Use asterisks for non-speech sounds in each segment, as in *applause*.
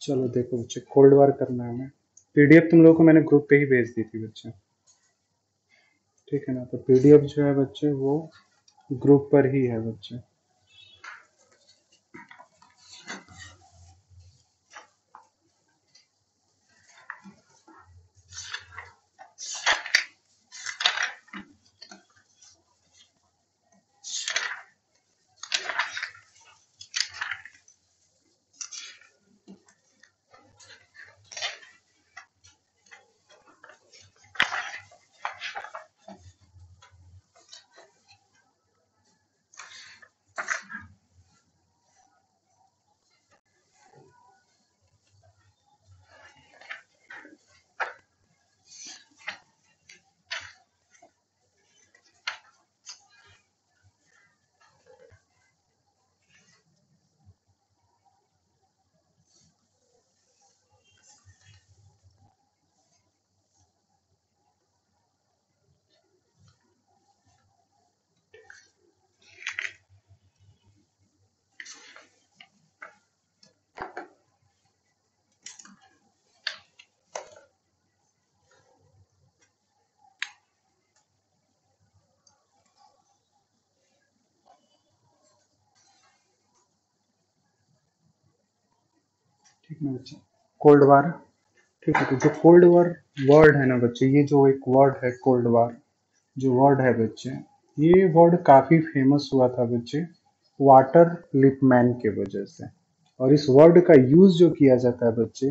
चलो देखो बच्चे कोल्ड वार करना है हमें। पीडीएफ तुम लोगों को मैंने ग्रुप पे ही भेज दी थी बच्चे। ठीक है ना तो पीडीएफ जो है बच्चे वो ग्रुप पर ही है बच्चे। कोल्ड वार ठीक है तो जो कोल्ड वार वर्ड है ना बच्चे, ये जो एक वर्ड है कोल्ड वार जो वर्ड है बच्चे, ये वर्ड काफ़ी फ़ेमस हुआ था बच्चे वाटर लिपमैन के वजह से। और इस वर्ड का यूज़ जो किया जाता है बच्चे,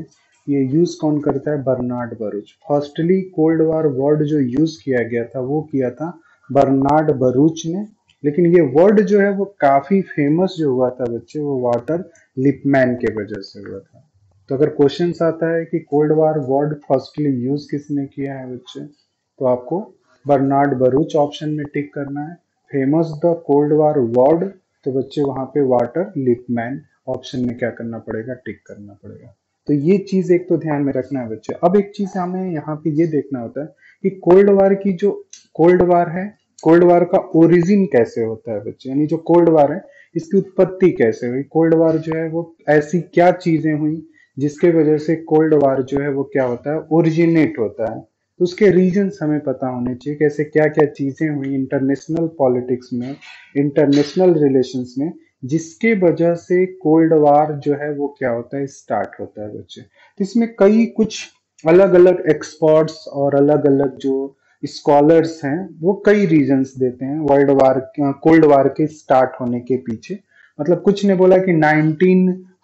ये यूज़ कौन करता है? Bernard Baruch firstly cold war word जो यूज़ किया गया था, वो किया था बर्नार्ड बरूच ने। लेकिन ये वर्ड जो है, वो काफ़ी फ़ेमस जो हुआ था बच्चे, वो वाटर लिपमैन के वजह से हुआ था। तो अगर क्वेश्चन आता है कि cold war word firstly use किसने किया है बच्चे तो आपको बर्नार्ड बरूच ऑप्शन में टिक करना है। Famous the cold war word तो बच्चे वहाँ पे वाटर लिपमैन ऑप्शन में क्या करना पड़ेगा? टिक करना पड़ेगा। तो ये चीज़ एक तो ध्यान में रखना है बच्चे। अब एक चीज़ हमें यहाँ पे ये देखना होता है कि कोल्ड वार की जो कोल्ड वार है कोल्ड वार का ओरिजिन कैसे होता है बच्चे? यानी जो कोल्ड वार है, इसकी उत्पत्ति कैसे हुई? कोल्ड वार जो है, वो ऐसी क्या चीज़ें हुई? जिसके वजह से कोल्ड वार जो है वो क्या होता है? ओरिजिनेट होता है। तो उसके रीजन हमें पता होने चाहिए कैसे क्या क्या चीज़ें हुई इंटरनेशनल पॉलिटिक्स में इंटरनेशनल रिलेशंस में, जिसके वजह से कोल्ड वार जो है वो क्या होता है? स्टार्ट होता है बच्चे। तो इसमें कई कुछ अलग अलग एक्सपर्ट्स और अलग अलग जो स्कॉलर्स हैं, वो कई रीजंस देते हैं वर्ल्ड वार कोल्ड वार के स्टार्ट होने के पीछे। मतलब कुछ ने बोला कि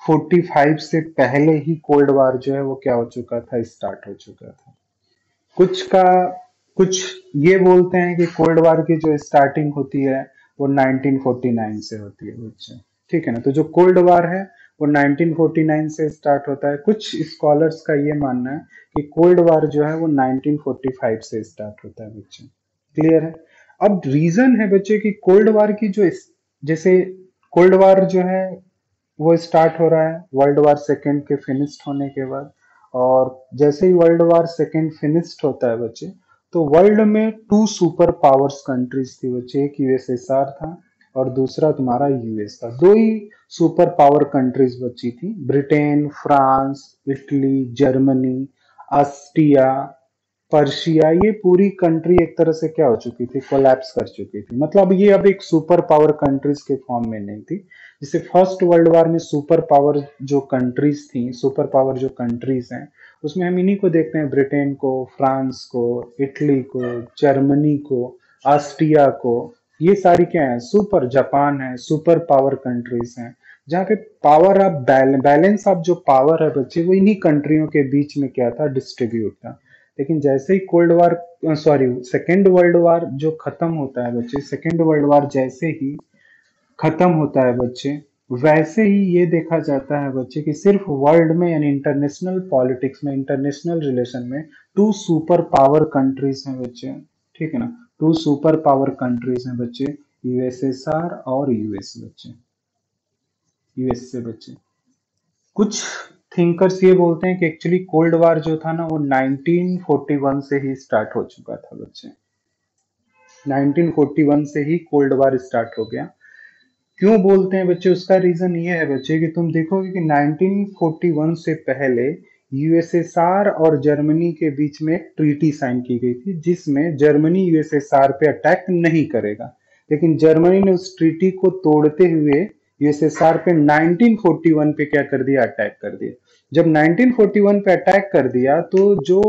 1945 से पहले ही कोल्ड वार जो है वो क्या हो चुका था, स्टार्ट हो चुका था। कुछ का, कुछ ये बोलते हैं कि कोल्ड वार की जो स्टार्टिंग होती है वो 1949 से होती है बच्चे ठीक है ना? तो जो कोल्ड वार है वो 1949 से स्टार्ट होता है। कुछ स्कॉलर्स का ये मानना है कि कोल्ड वार जो है वो 1945 से स्टार्ट होता है बच्चे क्लियर है? अब रीजन है बच्चे कि कोल्ड वार की जो जैसे कोल्ड वार जो है वो स्टार्ट हो रहा है वर्ल्ड वार सेकेंड के फिनिश्ड होने के बाद। और जैसे ही वर्ल्ड वार सेकेंड फिनिश्ड होता है बच्चे तो वर्ल्ड में टू सुपर पावर्स कंट्रीज़ थी बच्चे, एक यूएसएसआर था और दूसरा तुम्हारा यूएस था। दो ही सुपर पावर कंट्रीज़ बची थी Britain France Italy Germany Austria Persia, ये पूरी कंट्री एक तरह से क्या हो चुकी थी? कोलैप्स कर चुकी थी। मतलब ये अब एक सुपर पावर कंट्रीज़ के फॉर्म में नहीं थी। जैसे फ़र्स्ट वर्ल्ड वार में सुपर पावर जो कंट्रीज़ थी सुपर पावर जो कंट्रीज़ हैं, उसमें हम इन्हीं को देखते हैं। ब्रिटेन को फ्रांस को इटली को जर्मनी को ऑस्ट्रिया को, ये सारी क्या है? सुपर जापान है सुपर पावर कंट्रीज़ हैं। जहाँ पे पावर ऑफ़ बैलेंस ऑफ़ जो पावर है बच्चे, वो इन्हीं कंट्रियों के बीच में क्या था? डिस्ट्रीब्यूट था। लेकिन जैसे ही cold war, sorry, second world war जो खत्म होता है बच्चे, सेकेंड वर्ल्ड वार जैसे ही खत्म होता है बच्चे, वैसे ही ये देखा जाता है बच्चे कि सिर्फ़ वर्ल्ड में यानी इंटरनेशनल पॉलिटिक्स में, इंटरनेशनल रिलेशन में टू सुपर पावर कंट्रीज़ हैं बच्चे। ठीक है ना? टू सुपर पावर कंट्रीज़ हैं बच्चे। यूएसएसआर और यूएस बच्चे। यूएस से बच्चे। कुछ थिंकर्स ये बोलते हैं कि एक्चुअली कोल्ड वार जो था ना, वो 1941 से ही स्टार्ट हो चुका था बच्चे। 1941 से ही कोल्ड वार स्टार्ट हो गया। क्यों बोलते हैं बच्चे? उसका रीजन ये है बच्चे कि तुम देखोगे कि 1941 से पहले यूएसएसआर और जर्मनी के बीच में एक ट्रीटी साइन की गई थी, जिसमें जर्मनी यूएसएसआर पे अटैक नहीं करेगा। लेकिन जर्मनी ने उस ट्रीटी को तोड़ते हुए यूएसएसआर पे 1941 पे क्या कर दिया? अटैक कर दिया। जब 1941 पे अटैक कर दिया तो जो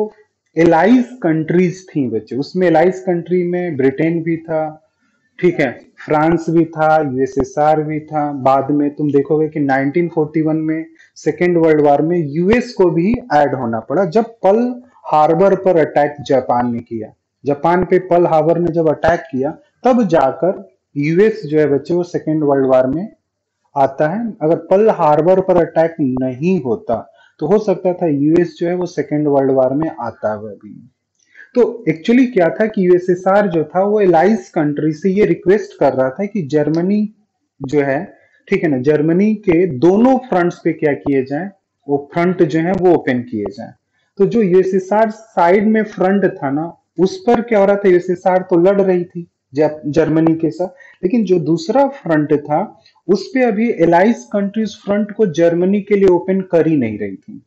एलाइज कंट्रीज़ थी बच्चे, उसमें एलाइज कंट्री में ब्रिटेन भी था, ठीक है फ्रांस भी था यूएसएसआर भी था। बाद में तुम देखोगे कि 1941 में सेकेंड वर्ल्ड वॉर में यूएस को भी ऐड होना पड़ा, जब पल हार्बर पर अटैक जापान ने किया। जापान पे पल हार्बर ने जब अटैक किया, तब जाकर यूएस जो है बच्चे, वो सेकेंड वर्ल्ड वॉर में आता है, अगर पल हार्बर पर अटैक नहीं होता तो हो सकता था यूएस जो है वो सेकेंड वर्ल्ड वॉर में आता हुआ भी। तो एक्चुअली क्या था कि यूएसएसआर जो था वो एलाइज कंट्री से ये रिक्वेस्ट कर रहा था कि जर्मनी जो है, ठीक है ना जर्मनी के दोनों फ्रंट्स पे क्या किए जाए, वो फ्रंट जो है वो ओपन किए जाए। तो जो यूएसएसआर साइड में फ्रंट था ना, उस पर क्या हो रहा था यूएसएसआर तो लड़ रही थी जर्मनी के साथ, लेकिन जो दूसरा फ्रंट था उस पे अभी एलाइज कंट्रीज़ फ्रंट को जर्मनी के लिए ओपन कर ही नहीं रही थी।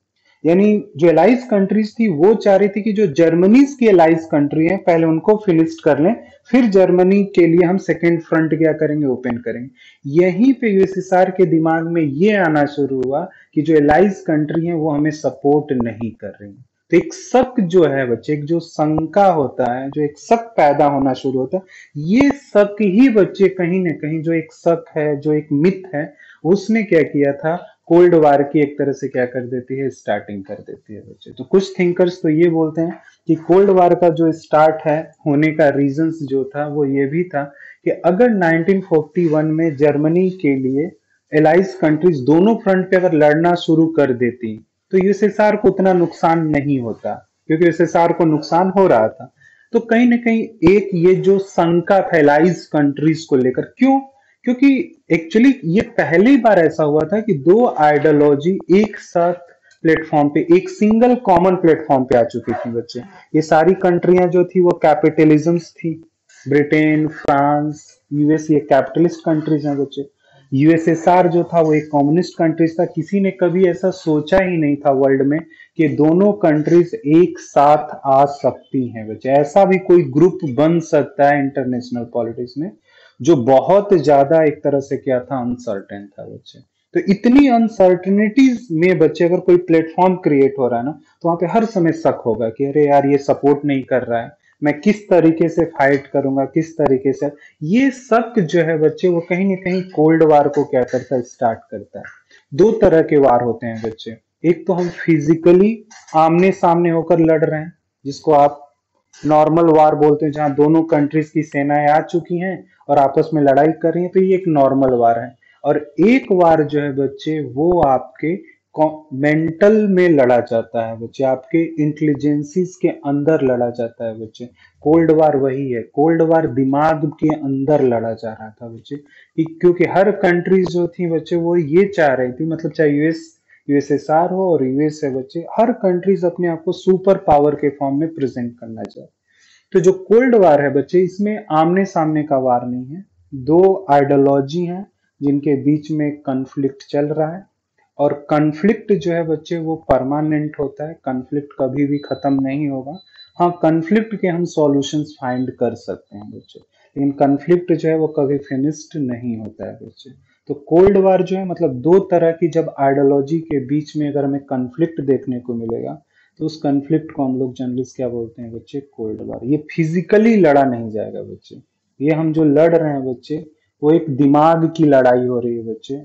यानी जो एलाइज कंट्रीज़ थी, वो चाह रही थी कि जो जर्मनीज की एलाइज कंट्री है, पहले उनको फिनिस्ट कर लें, फिर जर्मनी के लिए हम सेकेंड फ्रंट क्या करेंगे ओपन करेंगे। यहीं पे यूएसएसआर के दिमाग में ये आना शुरू हुआ कि जो एलाइज कंट्री है, वो हमें सपोर्ट नहीं कर रही। तो एक शक जो है बच्चे, एक जो शंका होता है, जो एक शक पैदा होना शुरू होता है, ये शक ही बच्चे कहीं ना कहीं जो एक शक है, जो एक मिथ है, उसने क्या किया था? कोल्ड वार की एक तरह से क्या कर देती है, स्टार्टिंग कर देती है बच्चे। तो कुछ थिंकर्स तो ये बोलते हैं कि कोल्ड वार का जो स्टार्ट है, होने का रीजंस जो था, वो ये भी था कि अगर 1941 में जर्मनी के लिए एलाइज कंट्रीज़ दोनों फ्रंट पे अगर लड़ना शुरू कर देती तो यूएसएसआर को उतना नुकसान नहीं होता, क्योंकि यूएसएसआर को नुकसान हो रहा था। तो कहीं ना कहीं एक ये जो शंका फैलाइज कंट्रीज़ को लेकर, क्यों? क्योंकि एक्चुअली ये पहली बार ऐसा हुआ था कि दो आइडियोलॉजी एक साथ प्लेटफॉर्म पे, एक सिंगल कॉमन प्लेटफॉर्म पे आ चुकी थी बच्चे। ये सारी कंट्रियाँ जो थी वो कैपिटलिज्म थी। ब्रिटेन फ्रांस यूएस ये कैपिटलिस्ट कंट्रीज़ हैं बच्चे। यूएसएसआर जो था वो एक कम्युनिस्ट कंट्रीज़ था। किसी ने कभी ऐसा सोचा ही नहीं था वर्ल्ड में कि दोनों कंट्रीज़ एक साथ आ सकती हैं बच्चे ऐसा भी कोई ग्रुप बन सकता है इंटरनेशनल पॉलिटिक्स में, जो बहुत ज़्यादा एक तरह से क्या था अनसर्टेन था बच्चे तो इतनी अनसर्टनिटीज में बच्चे, अगर कोई प्लेटफॉर्म क्रिएट हो रहा है ना तो वहाँ पे हर समय शक होगा कि अरे यार ये सपोर्ट नहीं कर रहा है। मैं किस तरीके से फाइट करूँगा, किस तरीके से। ये शक जो है बच्चे, वो कहीं ना कहीं कोल्ड वार को क्या करता है स्टार्ट करता है। दो तरह के वार होते हैं बच्चे। एक तो हम फिजिकली आमने सामने होकर लड़ रहे हैं, जिसको आप नॉर्मल वार बोलते हैं, जहाँ दोनों कंट्रीज़ की सेनाएँ आ चुकी हैं और आपस में लड़ाई कर रही है तो ये एक नॉर्मल वार है। और एक वार जो है बच्चे, वो आपके मेंटल में लड़ा जाता है बच्चे, आपके इंटेलिजेंसीज के अंदर लड़ा जाता है बच्चे। कोल्ड वार वही है। कोल्ड वार दिमाग के अंदर लड़ा जा रहा था बच्चे। क्योंकि हर कंट्रीज़ जो थी बच्चे, वो ये चाह रही थी मतलब चाहे यूएस यूएसएसआर हो और यूएस है बच्चे, हर कंट्रीज़ अपने आप को सुपर पावर के फॉर्म में प्रेजेंट करना चाहते तो जो कोल्ड वार है बच्चे, इसमें आमने सामने का वार नहीं है। दो आइडियोलॉजी हैं जिनके बीच में कन्फ्लिक्ट चल रहा है। और कन्फ्लिक्ट जो है बच्चे, वो परमानेंट होता है। कन्फ्लिक्ट कभी भी खत्म नहीं होगा। हाँ कन्फ्लिक्ट के हम सॉल्यूशंस फाइंड कर सकते हैं बच्चे। लेकिन कन्फ्लिक्ट जो है, वो कभी फिनिश्ड नहीं होता है बच्चे। तो कोल्ड वार जो है मतलब दो तरह की जब आइडियोलॉजी के बीच में अगर हमें कन्फ्लिक्ट देखने को मिलेगा तो उस कन्फ्लिक्ट को हम लोग जर्नलिस्ट क्या बोलते हैं बच्चे? कोल्ड वार ये फिजिकली लड़ा नहीं जाएगा बच्चे। ये हम जो लड़ रहे हैं बच्चे, वो एक दिमाग की लड़ाई हो रही है बच्चे।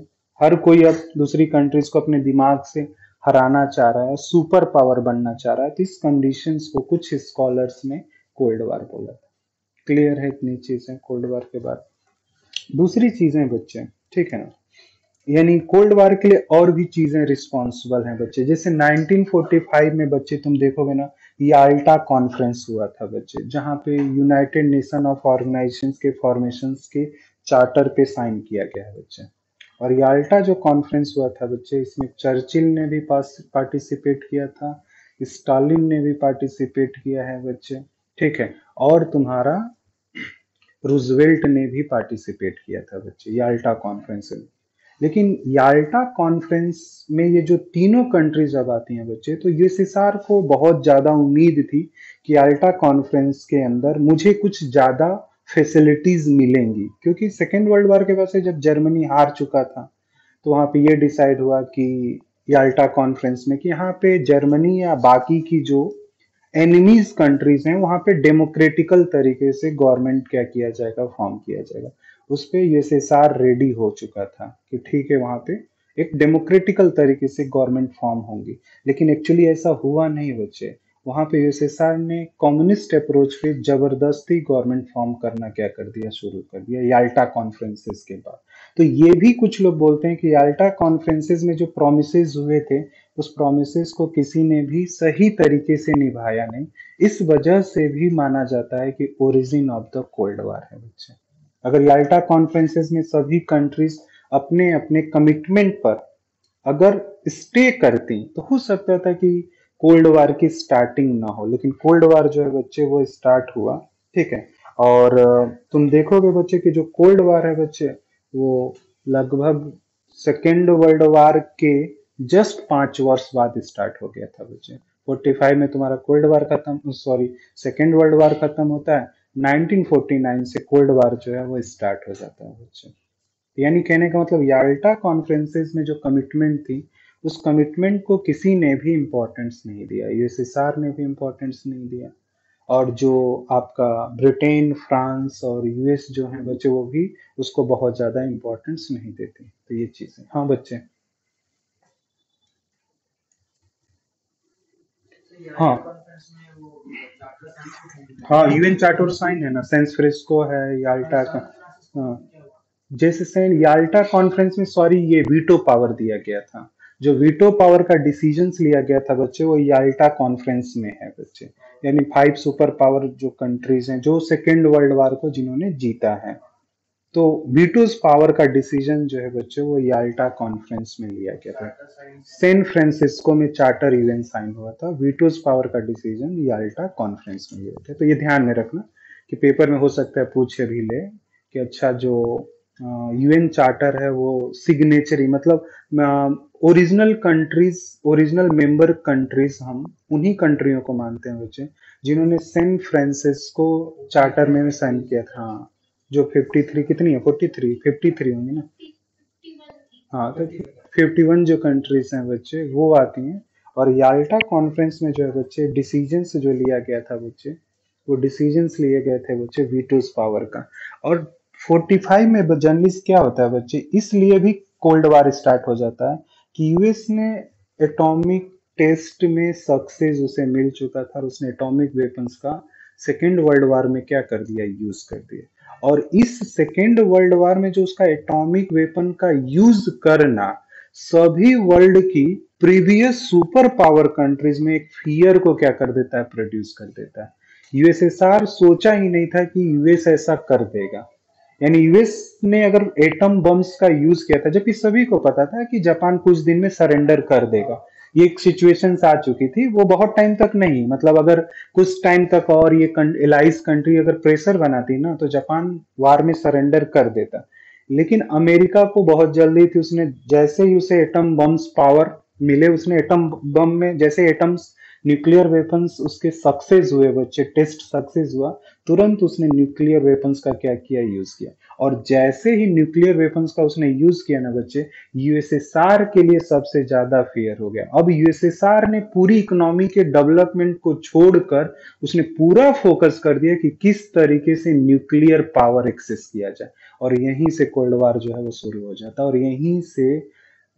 हर कोई अब दूसरी कंट्रीज़ को अपने दिमाग से हराना चाह रहा है सुपर पावर बनना चाह रहा है तो इस कंडीशन को कुछ स्कॉलर्स ने कोल्ड वार बोला था। क्लियर है इतनी चीज़ें कोल्ड वार के बाद। दूसरी चीज़ें बच्चे, ठीक है ना? यानी कोल्ड वार के लिए और भी चीज़ें रिस्पॉन्सिबल हैं बच्चे। जैसे 1945 में बच्चे, तुम देखोगे ना याल्टा कॉन्फ्रेंस हुआ था बच्चे, जहाँ पे यूनाइटेड नेशन ऑफ़ ऑर्गेनाइजेशन के फॉर्मेशन के चार्टर पे साइन किया गया है बच्चे। और याल्टा जो कॉन्फ्रेंस हुआ था बच्चे, इसमें चर्चिल ने भी पार्टिसिपेट किया था स्टालिन ने भी पार्टिसिपेट किया है बच्चे। ठीक है, और तुम्हारा रूजवेल्ट ने भी पार्टिसिपेट किया था बच्चे याल्टा कॉन्फ्रेंस में। लेकिन याल्टा कॉन्फ्रेंस में ये जो तीनों कंट्रीज़ अब आती हैं बच्चे तो यूएसएसआर को बहुत ज़्यादा उम्मीद थी कि याल्टा कॉन्फ्रेंस के अंदर मुझे कुछ ज़्यादा फैसिलिटीज़ मिलेंगी। क्योंकि सेकेंड वर्ल्ड वॉर के बाद से जब जर्मनी हार चुका था तो वहाँ पे ये डिसाइड हुआ कि याल्टा कॉन्फ्रेंस में कि यहाँ पे जर्मनी या बाकी की जो एनिमीज कंट्रीज़ हैं, वहाँ पे डेमोक्रेटिकल तरीके से गवर्नमेंट क्या किया जाएगा फॉर्म किया जाएगा। उस पर यूएसएसआर रेडी हो चुका था कि ठीक है, वहाँ पे एक डेमोक्रेटिकल तरीके से गवर्नमेंट फॉर्म होंगी। लेकिन एक्चुअली ऐसा हुआ नहीं बच्चे। वहाँ पे यूएसएसआर ने कम्युनिस्ट अप्रोच पे ज़बरदस्ती गवर्नमेंट फॉर्म करना क्या कर दिया, शुरू कर दिया याल्टा कॉन्फ्रेंसेस के बाद। तो ये भी कुछ लोग बोलते हैं कि याल्टा कॉन्फ्रेंसेस में जो प्रोमिस हुए थे, उस प्रोमिस को किसी ने भी सही तरीके से निभाया नहीं। इस वजह से भी माना जाता है कि origin of the cold war है बच्चे। अगर याल्टा कॉन्फ्रेंसेस में सभी कंट्रीज़ अपने अपने कमिटमेंट पर अगर स्टे करती तो हो सकता था कि कोल्ड वार की स्टार्टिंग ना हो। लेकिन कोल्ड वार जो है बच्चे, वो स्टार्ट हुआ। ठीक है? और तुम देखोगे बच्चे कि जो कोल्ड वार है बच्चे, वो लगभग सेकेंड वर्ल्ड वार के जस्ट पाँच वर्ष बाद स्टार्ट हो गया था बच्चे। 45 में तुम्हारा कोल्ड वार खत्म सॉरी सेकेंड वर्ल्ड वार खत्म होता है। 1949 से कोल्ड वार जो है, वो स्टार्ट हो जाता है बच्चे। यानी कहने का मतलब याल्टा कॉन्फ्रेंसेस में जो कमिटमेंट थी उस कमिटमेंट को किसी ने भी इम्पोर्टेंस नहीं दिया यूएसएसआर ने भी इम्पोर्टेंस नहीं दिया। और जो आपका ब्रिटेन फ्रांस और यूएस जो है बच्चे, वो भी उसको बहुत ज़्यादा इम्पोर्टेंस नहीं देते। तो ये चीज़ें। हाँ बच्चे? हाँ। हाँ यूएन चार्टर साइन है ना। सेंस फ्रेस्को है याल्टा का। हाँ। जैसे सेन याल्टा कॉन्फ्रेंस में सॉरी ये वीटो पावर दिया गया था। जो वीटो पावर का डिसीज़न लिया गया था बच्चे वो याल्टा कॉन्फ्रेंस में है बच्चे। यानी फाइव सुपर पावर जो कंट्रीज़ हैं जो सेकेंड वर्ल्ड वार को जिन्होंने जीता है। तो वीटोज पावर का डिसीज़न जो है बच्चे वो याल्टा कॉन्फ्रेंस में लिया गया था। सैन फ्रांसिस्को में चार्टर इवेंट साइन हुआ था। वीटोज पावर का डिसीज़न याल्टा कॉन्फ्रेंस में लिया था तो ये ध्यान में रखना कि पेपर में हो सकता है पूछे भी ले कि अच्छा जो यूएन चार्टर है वो सिग्नेचरी मतलब original countries original member countries हम उन्हीं कंट्रियों को मानते हैं बच्चे जिन्होंने सेंट फ्रांसिस्को चार्टर में साइन किया था। हाँ, जो 53 कितनी है? 43 53 होंगी ना? हाँ तो 51 जो कंट्रीज़ हैं बच्चे वो आती हैं। और याल्टा कॉन्फ्रेंस में जो है बच्चे डिसीज़न जो लिया गया था बच्चे वो डिसीज़न लिए गए थे बच्चे वीटोज पावर का। और 45 में जर्नलिस्ट क्या होता है बच्चे? इसलिए भी कोल्ड वार स्टार्ट हो जाता है कि यूएस ने एटॉमिक टेस्ट में सक्सेस उसे मिल चुका था और उसने एटॉमिक वेपन्स का सेकेंड वर्ल्ड वार में क्या कर दिया? यूज़ कर दिया। और इस सेकेंड वर्ल्ड वार में जो उसका एटॉमिक वेपन का यूज़ करना, सभी वर्ल्ड की प्रीवियस सुपर पावर कंट्रीज़ में एक फियर को क्या कर देता है? प्रोड्यूस कर देता है। यूएसएसआर सोचा ही नहीं था कि यूएस ऐसा कर देगा। यानी यूएस ने अगर एटम बम्स का यूज़ किया था, जबकि सभी को पता था कि जापान कुछ दिन में सरेंडर कर देगा। ये एक सिचुएशन आ चुकी थी, वो बहुत टाइम तक नहीं मतलब अगर कुछ टाइम तक और ये एलाइज कंट्री अगर प्रेशर बनाती ना तो जापान वार में सरेंडर कर देता। लेकिन अमेरिका को बहुत जल्दी थी, उसने जैसे ही उसे एटम बम्स पावर मिले, उसने एटम बम में, जैसे एटम्स न्यूक्लियर वेपन्स उसके सक्सेस हुए, बच्चे टेस्ट सक्सेस हुआ तुरंत उसने न्यूक्लियर वेपन्स का क्या किया यूज़ किया। और जैसे ही न्यूक्लियर वेपन्स का उसने यूज़ किया ना बच्चे यूएसएसआर के लिए सबसे ज़्यादा फेयर हो गया। अब यूएसएसआर ने पूरी इकोनॉमी के डेवलपमेंट को छोड़कर उसने पूरा फोकस कर दिया कि किस तरीके से न्यूक्लियर पावर एक्सेस किया जाए। और यहीं से कोल्ड वार जो है वो शुरू हो जाता है और यहीं से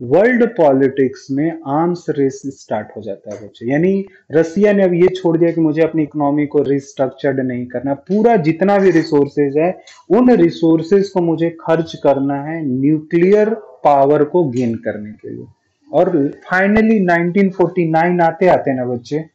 वर्ल्ड पॉलिटिक्स में आर्म्स रेस स्टार्ट हो जाता है बच्चे। यानी रसिया ने अब ये छोड़ दिया कि मुझे अपनी इकोनॉमी को रिस्ट्रक्चर्ड नहीं करना। पूरा जितना भी रिसोर्सेज है, उन रिसोर्सेज को मुझे खर्च करना है न्यूक्लियर पावर को गेन करने के लिए। और फाइनली 1949 आते आते ना बच्चे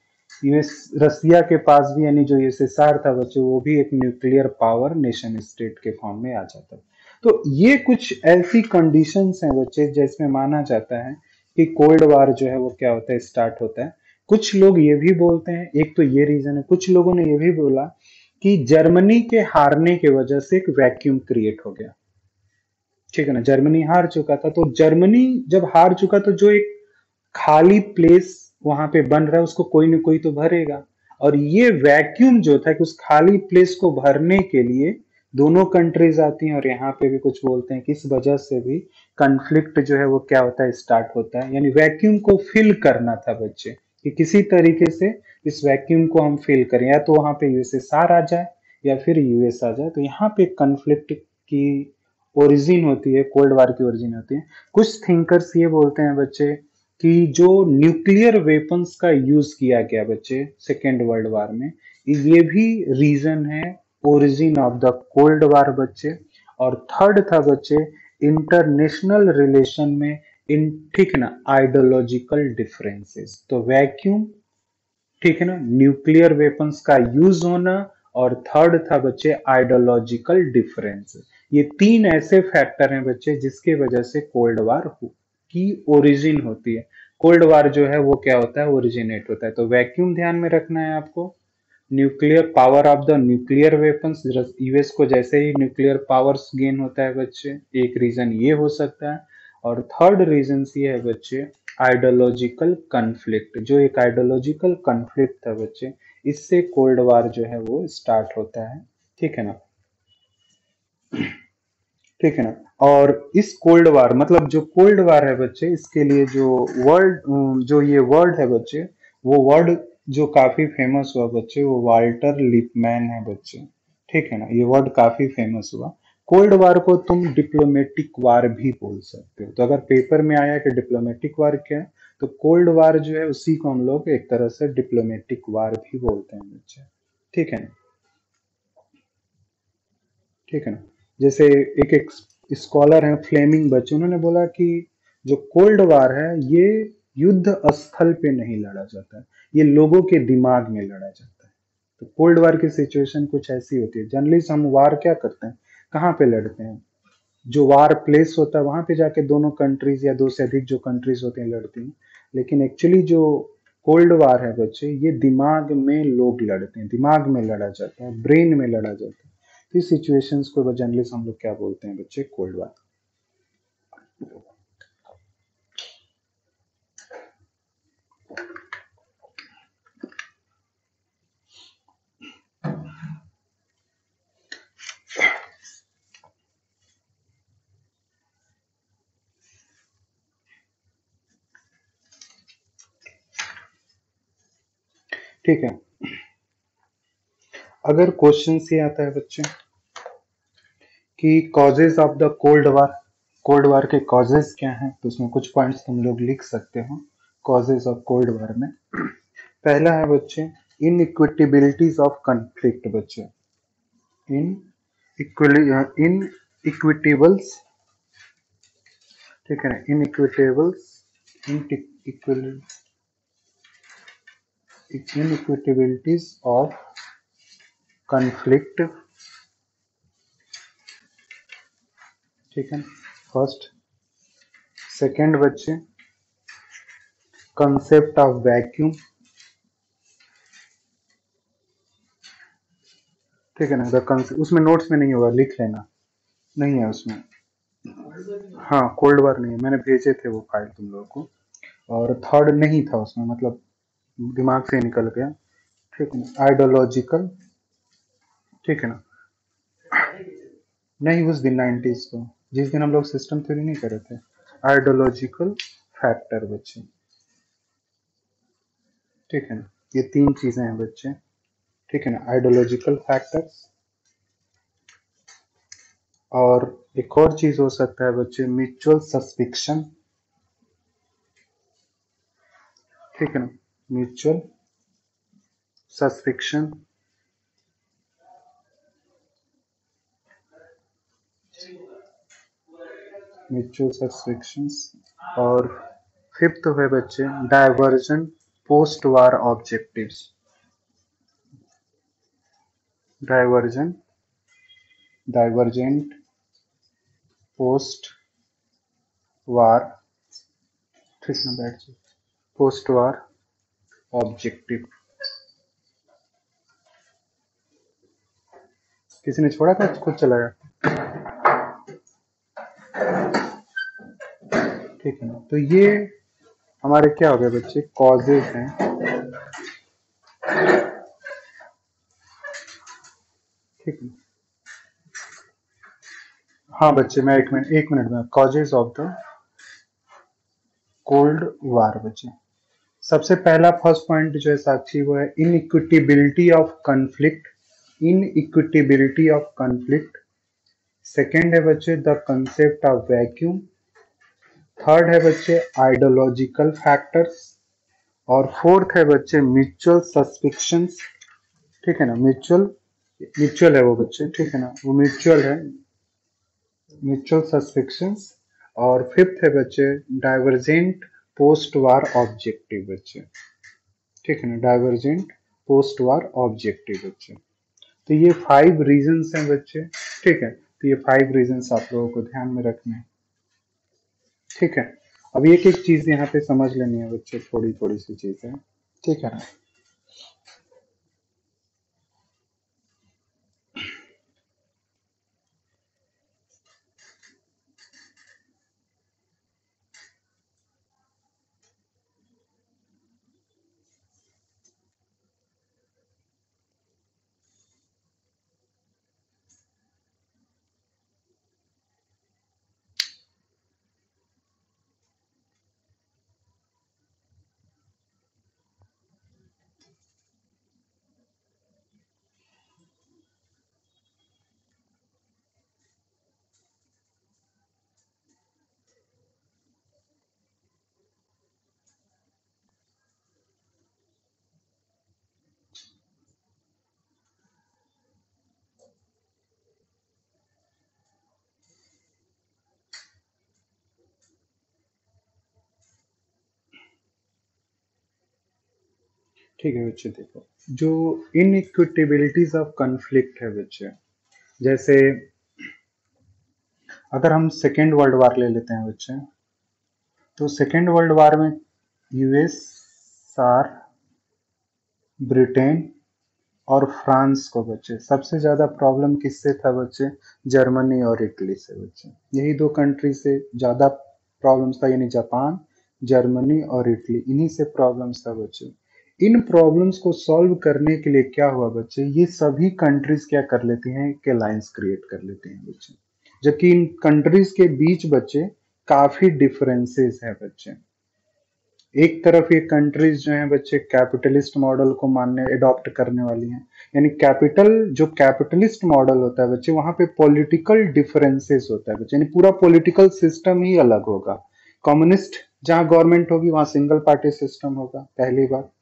यूएस रसिया के पास भी, यानी जो यूएसएसआर था बच्चे, वो भी एक न्यूक्लियर पावर नेशन स्टेट के फॉर्म में आ जाता है तो ये कुछ ऐसी कंडीशंस हैं बच्चे, जिसमें माना जाता है कि कोल्ड वार जो है वो क्या होता है स्टार्ट होता है। कुछ लोग ये भी बोलते हैं, एक तो ये रीजन है, कुछ लोगों ने ये भी बोला कि जर्मनी के हारने की वजह से एक वैक्यूम क्रिएट हो गया। ठीक है ना? जर्मनी हार चुका था तो जर्मनी जब हार चुका तो जो एक खाली प्लेस वहाँ पे बन रहा है, उसको कोई ना कोई तो भरेगा। और ये वैक्यूम जो था कि उस खाली प्लेस को भरने के लिए दोनों कंट्रीज़ आती हैं और यहाँ पे भी कुछ बोलते हैं कि इस वजह से भी कंफ्लिक्ट जो है वो क्या होता है स्टार्ट होता है। यानी वैक्यूम को फिल करना था बच्चे, कि किसी तरीके से इस वैक्यूम को हम फिल करें। या तो वहाँ पे यूएसएसआर आ जाए या फिर यूएस आ जाए तो यहाँ पे कंफ्लिक्ट की ओरिजिन होती है कोल्ड वार की ओरिजिन होती है। कुछ थिंकर्स ये बोलते हैं बच्चे कि जो न्यूक्लियर वेपन्स का यूज़ किया गया बच्चे सेकेंड वर्ल्ड वार में, ये भी रीजन है origin of the cold war बच्चे और थर्ड था बच्चे इंटरनेशनल रिलेशन में इन ठीक ना आइडियोलॉजिकल डिफरेंसेस तो वैक्यूम ठीक है ना न्यूक्लियर वेपन्स का यूज़ होना और थर्ड था बच्चे आइडियोलॉजिकल डिफरेंस ये तीन ऐसे फैक्टर हैं बच्चे जिसके वजह से कोल्ड वार की ओरिजिन होती है। कोल्ड वार जो है वो क्या होता है? ओरिजिनेट होता है। तो वैक्यूम ध्यान में रखना है आपको। Nuclear power of the nuclear weapons US को जैसे ही न्यूक्लियर पावर्स गेन होता है बच्चे, एक रीजन ये हो सकता है और थर्ड रीजन ये है बच्चे आइडियोलॉजिकल कन्फ्लिक्ट जो एक आइडियोलॉजिकल कन्फ्लिक्ट था बच्चे, इससे कोल्ड वार जो है वो स्टार्ट होता है। ठीक है ना? ठीक है ना? और इस कोल्ड वार मतलब जो कोल्ड वार है बच्चे, इसके लिए जो वर्ल्ड जो ये वर्ड है बच्चे, वो वर्ड जो काफ़ी फ़ेमस हुआ बच्चे, वो वाल्टर लिपमैन है बच्चे। ठीक है ना? ये वर्ड काफ़ी फ़ेमस हुआ। कोल्ड वार को तुम डिप्लोमेटिक वार भी बोल सकते हो। तो अगर पेपर में आया कि डिप्लोमेटिक वार क्या है तो कोल्ड वार जो है, उसी को हम लोग एक तरह से डिप्लोमेटिक वार भी बोलते हैं बच्चे। ठीक है ना? ठीक है ना? जैसे एक एक स्कॉलर है फ्लेमिंग बच्चे, उन्होंने बोला कि जो कोल्ड वार है, ये युद्ध स्थल पे नहीं लड़ा जाता ये लोगों के दिमाग में लड़ा जाता है। तो कोल्ड वार की सिचुएशन कुछ ऐसी होती है। जनरली हम वार क्या करते हैं? कहाँ पे लड़ते हैं? जो वार प्लेस होता है, वहाँ पे जाके दोनों कंट्रीज़ या दो से अधिक जो कंट्रीज़ होते हैं लड़ती हैं। लेकिन एक्चुअली जो कोल्ड वार है बच्चे, ये दिमाग में लोग लड़ते हैं। दिमाग में लड़ा जाता है ब्रेन में लड़ा जाता है। तो इस सिचुएशंस को जनरली हम लोग क्या बोलते हैं बच्चे? कोल्ड वार ठीक है। अगर क्वेश्चन ये आता है बच्चे, कि causes of the cold war cold war के कॉजेज क्या हैं? तो उसमें कुछ पॉइंट्स तुम लोग लिख सकते हो कॉजेज ऑफ़ कोल्ड वार में। पहला है बच्चे इन इक्विटेबिलिटीज ऑफ़ कंफ्लिक्ट बच्चे। इन इन इक्विटेबल्स ठीक है inequitables inequal inequitabilities of conflict. ठीक है फ़र्स्ट सेकेंड बच्चे. कंसेप्ट ऑफ़ वैक्यूम ठीक है ना? कंसेप्ट उसमें नोट्स में नहीं होगा, लिख लेना। नहीं है उसमें। हाँ कोल्ड वार नहीं है। मैंने भेजे थे वो फ़ाइल तुम लोगों को। और थर्ड नहीं था उसमें मतलब दिमाग से निकल गया। ठीक है आइडियोलॉजिकल ठीक है ना? नहीं, उस दिन नाइन्टीज को। जिस दिन हम लोग सिस्टम थ्योरी नहीं कर थे। आइडियोलॉजिकल फैक्टर बच्चे। ठीक है ना? ये तीन चीज़ें हैं, बच्चे। ठीक है ना? आइडियोलॉजिकल फैक्टर्स और एक और चीज़ हो सकता है, बच्चे। म्यूचुअल सस्पिक्शन ठीक है ना? Mutual suspicion म्यूचुअल सस्पेक्शंस और फिफ्थ हुए बच्चे diversion post war objectives diversion divergent post war ठीक ना बैठ पोस्ट वार objective. किसी ने छोड़ा था? खुद चला गया। ठीक है ना? तो ये हमारे क्या हो गए बच्चे? कॉजेज हैं। ठीक है। हाँ बच्चे, मैं एक मिनट एक मिनट, में causes of the cold war बच्चे। सबसे पहला फ़र्स्ट पॉइंट जो है साक्षी, वो है inequitability of conflict inequitability of conflict second है बच्चे the concept of vacuum third है बच्चे आइडियोलॉजिकल फैक्टर्स और फोर्थ है बच्चे म्यूचुअल सस्पिक्शन ठीक है ना? म्यूचुअल म्यूचुअल है वो बच्चे, ठीक है ना? वो म्यूचुअल है. म्यूचुअल सस्पिक्शन और फिफ्थ है बच्चे डाइवर्जेंट पोस्ट वार ऑब्जेक्टिव बच्चे। ठीक है ना? डाइवर्जेंट पोस्ट वार ऑब्जेक्टिव बच्चे। तो ये फाइव रीजंस हैं बच्चे। ठीक है? तो ये फाइव रीजंस आप लोगों को ध्यान में रखने ठीक है? अब एक एक चीज़ यहाँ पे समझ लेनी है बच्चे थोड़ी थोड़ी सी चीज़ें। ठीक है ना? ठीक है बच्चे, देखो। जो इनइक्विटेबिलिटीज ऑफ़ कॉन्फ्लिक्ट है बच्चे, जैसे अगर हम सेकेंड वर्ल्ड वार ले लेते हैं बच्चे तो सेकेंड वर्ल्ड वार में यूएस सार ब्रिटेन और फ्रांस को बच्चे, सबसे ज़्यादा प्रॉब्लम किससे था बच्चे? जर्मनी और इटली से बच्चे। यही दो कंट्री से ज़्यादा प्रॉब्लम्स था, यानी जापान जर्मनी और इटली इन्हीं से प्रॉब्लम्स था बच्चे। इन प्रॉब्लम्स को सॉल्व करने के लिए क्या हुआ बच्चे? ये सभी कंट्रीज़ क्या कर लेती हैं? एक अलायंस क्रिएट कर लेते हैं बच्चे। जबकि इन कंट्रीज़ के बीच बच्चे काफ़ी डिफरेंसेस है बच्चे। एक तरफ़ ये कंट्रीज़ जो है बच्चे कैपिटलिस्ट मॉडल को मानने अडॉप्ट करने वाली हैं। यानी कैपिटल जो कैपिटलिस्ट मॉडल होता है बच्चे, वहाँ पे पॉलिटिकल डिफरेंसेस होता है बच्चे। यानी पूरा पॉलिटिकल सिस्टम ही अलग होगा। कम्युनिस्ट जहाँ गवर्नमेंट होगी, वहाँ सिंगल पार्टी सिस्टम होगा, पहली बात।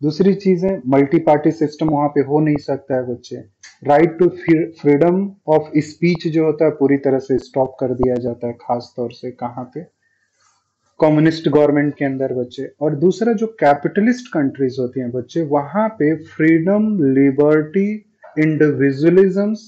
दूसरी चीज़ है मल्टी पार्टी सिस्टम वहाँ पे हो नहीं सकता है बच्चे। Right to freedom of speech जो होता है, पूरी तरह से स्टॉप कर दिया जाता है, खास तौर से कहाँ पे। कम्युनिस्ट गवर्नमेंट के अंदर बच्चे। और दूसरा जो कैपिटलिस्ट कंट्रीज़ होती हैं बच्चे, वहाँ पे फ्रीडम लिबर्टी इंडिविजुअलिज्म्स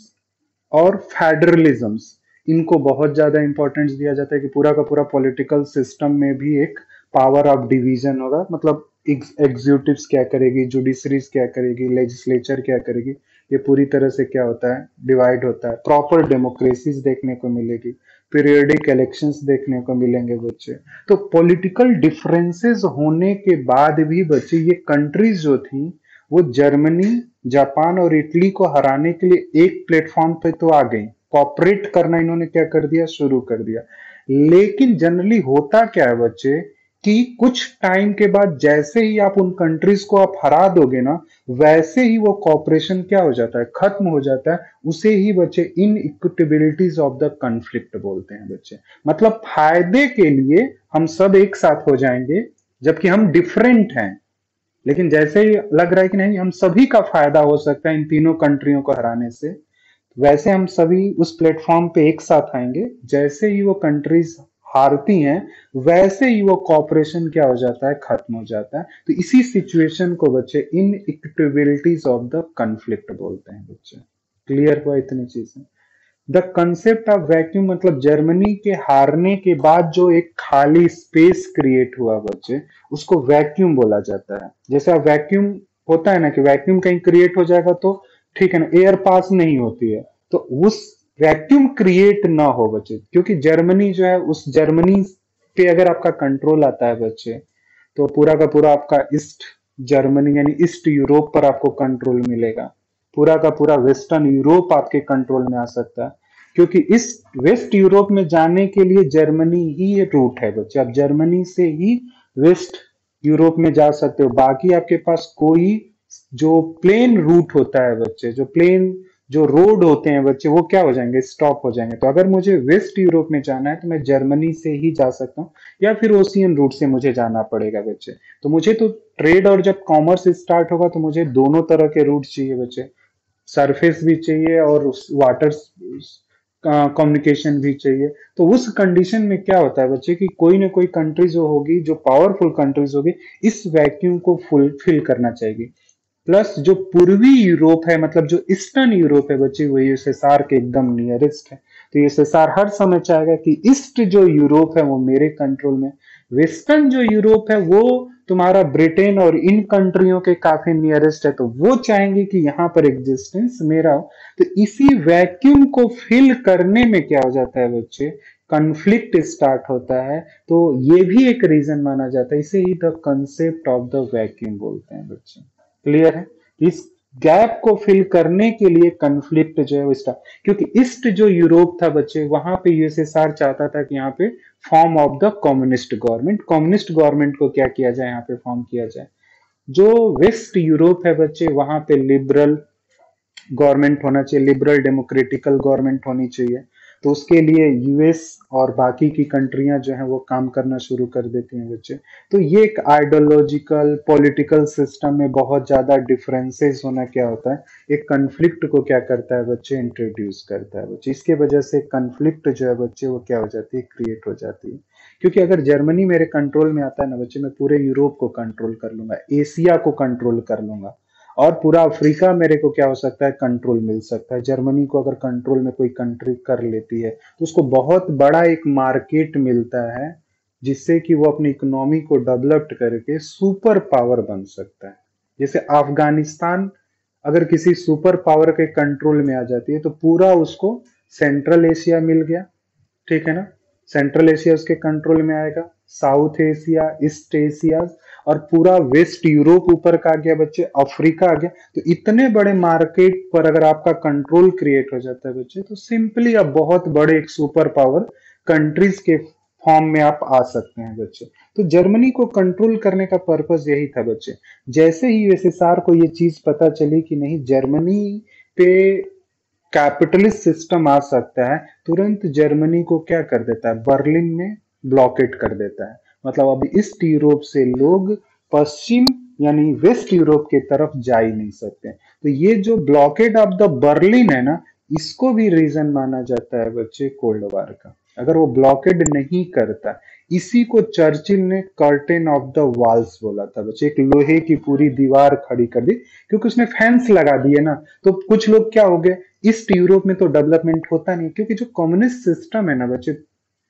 और फेडरलिज्म्स इनको बहुत ज़्यादा इंपॉर्टेंस दिया जाता है कि पूरा का पूरा पॉलिटिकल सिस्टम में भी एक पावर ऑफ़ डिवीज़न होगा। मतलब एग्जीक्यूटिव क्या करेगी जुडिशरीज क्या करेगी लेजिस्लेचर क्या करेगी, ये पूरी तरह से क्या होता है डिवाइड होता है। प्रॉपर डेमोक्रेसीज देखने को मिलेगी पीरियडिक इलेक्शंस देखने को मिलेंगे बच्चे। तो पॉलिटिकल डिफरेंसेस होने के बाद भी बच्चे, ये कंट्रीज़ जो थी, वो जर्मनी जापान और इटली को हराने के लिए एक प्लेटफॉर्म पे तो आ गई। कॉपरेट करना इन्होंने क्या कर दिया, शुरू कर दिया। लेकिन जनरली होता क्या है बच्चे कि कुछ टाइम के बाद जैसे ही आप उन कंट्रीज़ को आप हरा दोगे ना, वैसे ही वो कॉपरेशन क्या हो जाता है? खत्म हो जाता है। उसे ही बच्चे inequitabilities of the conflict बोलते हैं बच्चे। मतलब फ़ायदे के लिए हम सब एक साथ हो जाएँगे, जबकि हम डिफरेंट हैं। लेकिन जैसे ही लग रहा है कि नहीं, हम सभी का फ़ायदा हो सकता है इन तीनों कंट्रियों को हराने से। वैसे हम सभी उस प्लेटफॉर्म पे एक साथ आएँगे, जैसे ही वो कंट्रीज़ हारती हैं, वैसे ही वो कॉपरेशन क्या हो जाता है? खत्म हो जाता है। तो इसी सिचुएशन को बच्चे inequitabilities of the conflict बोलते हैं बच्चे। क्लियर हुआ इतनी चीज़ें? द कंसेप्ट ऑफ़ वैक्यूम मतलब जर्मनी के हारने के बाद जो एक खाली स्पेस क्रिएट हुआ बच्चे, उसको वैक्यूम बोला जाता है। जैसे वैक्यूम होता है ना कि वैक्यूम कहीं क्रिएट हो जाएगा तो ठीक है ना एयर पास नहीं होती है। तो उस वैक्यूम क्रिएट ना हो बच्चे, क्योंकि जर्मनी जो है, उस जर्मनी पे अगर आपका कंट्रोल आता है बच्चे तो पूरा का पूरा आपका ईस्ट जर्मनी, यानी ईस्ट यूरोप पर आपको कंट्रोल मिलेगा। पूरा का पूरा वेस्टर्न यूरोप आपके कंट्रोल में आ सकता है, क्योंकि इस वेस्ट यूरोप में जाने के लिए जर्मनी ही रूट है बच्चे। आप जर्मनी से ही वेस्ट यूरोप में जा सकते हो। बाकी आपके पास कोई जो प्लेन रूट होता है बच्चे, जो प्लेन जो रोड होते हैं बच्चे, वो क्या हो जाएँगे? स्टॉप हो जाएँगे। तो अगर मुझे वेस्ट यूरोप में जाना है तो मैं जर्मनी से ही जा सकता हूँ, या फिर ओशियन रूट से मुझे जाना पड़ेगा बच्चे। तो मुझे तो ट्रेड और जब कॉमर्स स्टार्ट होगा तो मुझे दोनों तरह के रूट चाहिए बच्चे। सरफेस भी चाहिए और वाटर कम्युनिकेशन भी चाहिए। तो उस कंडीशन में क्या होता है बच्चे कि कोई ना कोई कंट्री जो होगी, जो पावरफुल कंट्रीज़ होगी, इस वैक्यूम को फुलफिल करना चाहिए। प्लस जो पूर्वी यूरोप है मतलब जो ईस्टर्न यूरोप है बच्चे वो यूएसएसआर के एकदम नियरेस्ट है। तो ये यूएसएसआर हर समय चाहेगा कि ईस्ट जो यूरोप है वो मेरे कंट्रोल में वेस्टर्न जो यूरोप है वो तुम्हारा ब्रिटेन और इन कंट्रियों के काफ़ी नियरेस्ट है तो वो चाहेंगे कि यहाँ पर एग्जिस्टेंस मेरा हो। तो इसी वैक्यूम को फिल करने में क्या हो जाता है बच्चे? कंफ्लिक्ट स्टार्ट होता है तो ये भी एक रीजन माना जाता है। इसे ही the concept of the vacuum बोलते हैं बच्चे। क्लियर है? इस गैप को फिल करने के लिए कंफ्लिक्ट जो है वो क्योंकि ईस्ट जो यूरोप था बच्चे, वहाँ पे यूएसएसआर चाहता था कि यहाँ पे form of the communist government communist government को क्या किया जाए, यहाँ पे फॉर्म किया जाए। जो वेस्ट यूरोप है बच्चे, वहाँ पे लिबरल गवर्नमेंट होना चाहिए लिबरल डेमोक्रेटिकल गवर्नमेंट होनी चाहिए। तो उसके लिए यूएस और बाकी की कंट्रियाँ जो है वो काम करना शुरू कर देती हैं बच्चे। तो ये एक आइडियोलॉजिकल पॉलिटिकल सिस्टम में बहुत ज़्यादा डिफरेंसेस होना क्या होता है? एक कन्फ्लिक्ट को क्या करता है बच्चे? इंट्रोड्यूस करता है बच्चे। इसके वजह से कन्फ्लिक्ट जो है बच्चे, वो क्या हो जाती है? क्रिएट हो जाती है। क्योंकि अगर जर्मनी मेरे कंट्रोल में आता है ना बच्चे, मैं पूरे यूरोप को कंट्रोल कर लूँगा एशिया को कंट्रोल कर लूँगा। और पूरा अफ्रीका मेरे को क्या हो सकता है? कंट्रोल मिल सकता है। जर्मनी को अगर कंट्रोल में कोई कंट्री कर लेती है तो उसको बहुत बड़ा एक मार्केट मिलता है, जिससे कि वो अपनी इकोनॉमी को डेवलप्ड करके सुपर पावर बन सकता है। जैसे अफ़गानिस्तान, अगर किसी सुपर पावर के कंट्रोल में आ जाती है तो पूरा उसको सेंट्रल एशिया मिल गया। ठीक है ना? सेंट्रल एशिया उसके कंट्रोल में आएगा। साउथ एशिया ईस्ट एशिया और पूरा वेस्ट यूरोप ऊपर का आ गया, बच्चे अफ्रीका आ गया। तो इतने बड़े मार्केट पर अगर आपका कंट्रोल क्रिएट हो जाता है बच्चे तो सिंपली आप बहुत बड़े एक सुपर पावर कंट्रीज़ के फॉर्म में आप आ सकते हैं बच्चे। तो जर्मनी को कंट्रोल करने का पर्पज यही था बच्चे। जैसे ही यूएसएसआर को ये चीज़ पता चली कि नहीं जर्मनी पे कैपिटलिस्ट सिस्टम आ सकता है, तुरंत जर्मनी को क्या कर देता है? बर्लिन में ब्लॉकेट कर देता है। मतलब अभी ईस्ट यूरोप से लोग पश्चिम यानी वेस्ट यूरोप के तरफ़ जा ही नहीं सकते। तो ये जो ब्लॉकेड ऑफ़ द बर्लिन है ना, इसको भी रीजन माना जाता है बच्चे कोल्ड वार का। अगर वो ब्लॉकेड नहीं करता, इसी को चर्चिल ने कर्टेन ऑफ़ द वॉल्स बोला था बच्चे। एक लोहे की पूरी दीवार खड़ी कर दी, क्योंकि उसने फैंस लगा दिए ना। तो कुछ लोग क्या हो गए? ईस्ट यूरोप में तो डेवलपमेंट होता नहीं, क्योंकि जो कम्युनिस्ट सिस्टम है ना बच्चे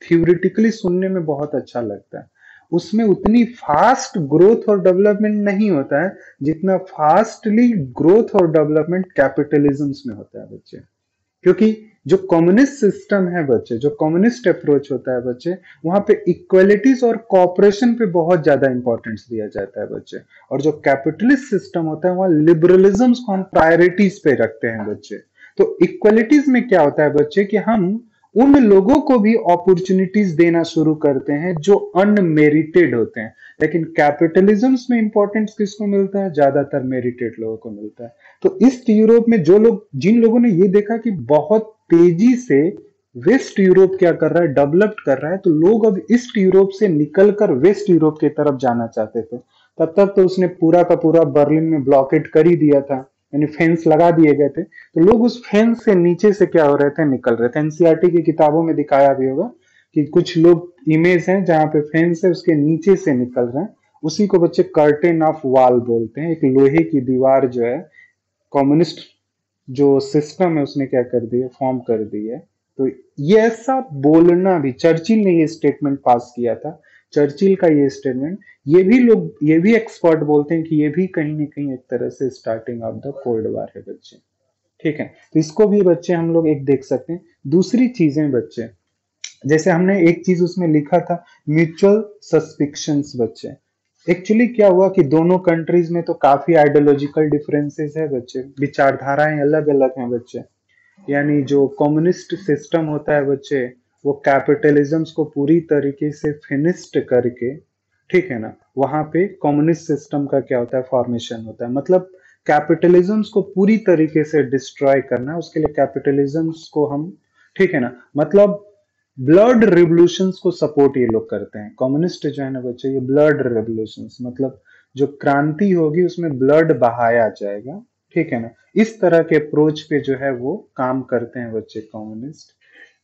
थ्योरिटिकली सुनने में बहुत अच्छा लगता है। उसमें उतनी फास्ट ग्रोथ और डेवलपमेंट नहीं होता है, जितना फास्टली ग्रोथ और डेवलपमेंट कैपिटलिज्म में होता है बच्चे। क्योंकि जो कम्युनिस्ट सिस्टम है बच्चे, जो कम्युनिस्ट अप्रोच होता है बच्चे, वहाँ पे इक्वलिटीज और कॉपरेशन पे बहुत ज़्यादा इंपॉर्टेंस दिया जाता है बच्चे। और जो कैपिटलिस्ट सिस्टम होता है, वहाँ लिबरलिज्म को हम प्रायोरिटीज पे रखते हैं बच्चे। तो इक्वलिटीज में क्या होता है बच्चे कि हम उन लोगों को भी अपॉर्चुनिटीज़ देना शुरू करते हैं जो अनमेरिटेड होते हैं। लेकिन कैपिटलिज्म में इंपॉर्टेंस किसको मिलता है? ज़्यादातर मेरिटेड लोगों को मिलता है। तो ईस्ट यूरोप में जो लोग, जिन लोगों ने ये देखा कि बहुत तेज़ी से वेस्ट यूरोप क्या कर रहा है? डेवलप कर रहा है तो लोग अब ईस्ट यूरोप से निकलकर वेस्ट यूरोप की तरफ़ जाना चाहते थे। तब तक तो उसने पूरा का पूरा बर्लिन में ब्लॉकेट कर ही दिया था। यानी फेंस लगा दिए गए थे। तो लोग उस फेंस से नीचे से क्या हो रहे थे? निकल रहे थे। एनसीआरटी की किताबों में दिखाया भी होगा कि कुछ लोग इमेज हैं जहाँ पे फेंस है, उसके नीचे से निकल रहे हैं। उसी को बच्चे कर्टेन ऑफ़ वॉल बोलते हैं। एक लोहे की दीवार जो है कम्युनिस्ट जो सिस्टम है, उसने क्या कर दी है? फॉर्म कर दी है। तो ये ऐसा बोलना भी चर्चिल ने ये स्टेटमेंट पास किया था। चर्चिल का ये स्टेटमेंट ये भी लोग, ये भी एक्सपर्ट बोलते हैं कि ये भी कहीं ना कहीं एक तरह से starting of the cold war है बच्चे। ठीक है? तो इसको भी बच्चे हम लोग एक देख सकते हैं। दूसरी चीज़ें बच्चे, जैसे हमने एक चीज़ उसमें लिखा था म्यूचुअल सस्पिक्शन बच्चे। एक्चुअली क्या हुआ कि दोनों कंट्रीज़ में तो काफ़ी आइडियोलॉजिकल डिफरेंसेस है बच्चे। विचारधाराएँ अलग अलग हैं बच्चे। यानी जो कम्युनिस्ट सिस्टम होता है बच्चे, वो कैपिटलिज्म को पूरी तरीके से फिनिस्ट करके ठीक है ना? वहाँ पे कम्युनिस्ट सिस्टम का क्या होता है? फॉर्मेशन होता है। मतलब कैपिटलिज्म को पूरी तरीके से डिस्ट्रॉय करना, उसके लिए कैपिटलिज्म को हम, ठीक है ना? मतलब ब्लड रिवोल्यूशन को सपोर्ट ये लोग करते हैं। कम्युनिस्ट जो है ना बच्चे, ये ब्लड रिवोल्यूशन मतलब जो क्रांति होगी उसमें ब्लड बहाया जाएगा। ठीक है ना? इस तरह के अप्रोच पे जो है वो काम करते हैं बच्चे कम्युनिस्ट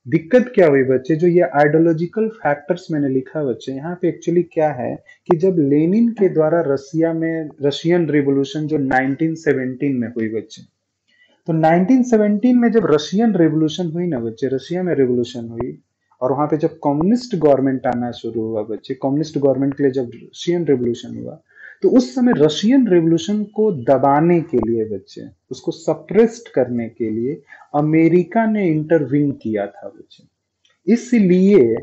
दिक्कत क्या हुई बच्चे? जो ये आइडियोलॉजिकल फैक्टर्स मैंने लिखा बच्चे, यहाँ पे एक्चुअली क्या है कि जब लेनिन के द्वारा रसिया में रशियन रिवोल्यूशन जो 1917 में हुई बच्चे तो 1917 में जब रशियन रिवोल्यूशन हुई ना बच्चे रशिया में रिवोल्यूशन हुई, और वहाँ पे जब कम्युनिस्ट गवर्नमेंट आना शुरू हुआ बच्चे कम्युनिस्ट गवर्नमेंट के लिए जब रशियन रेवोल्यूशन हुआ तो उस समय रशियन रेवोल्यूशन को दबाने के लिए बच्चे, उसको सप्रेस्ड करने के लिए अमेरिका ने इंटरवीन किया था बच्चे। इसलिए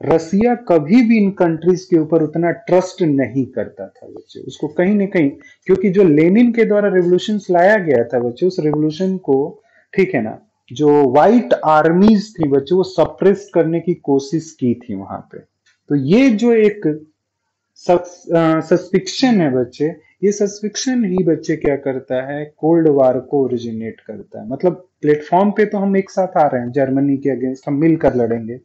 रसिया कभी भी इन कंट्रीज़ के ऊपर उतना ट्रस्ट नहीं करता था बच्चे। उसको कहीं ना कहीं, क्योंकि जो लेनिन के द्वारा रेवोल्यूशन लाया गया था बच्चे, उस रेवोल्यूशन को, ठीक है ना, जो व्हाइट आर्मीज थी बच्चे, वो सप्रेस करने की कोशिश की थी वहाँ पे। तो ये जो एक सस्पिक्शन है बच्चे। ये सस्पिक्शन ही बच्चे क्या करता है? कोल्ड वार को ओरिजिनेट करता है। मतलब प्लेटफॉर्म पे तो हम एक साथ आ रहे हैं। जर्मनी के अगेंस्ट हम मिलकर लड़ेंगे।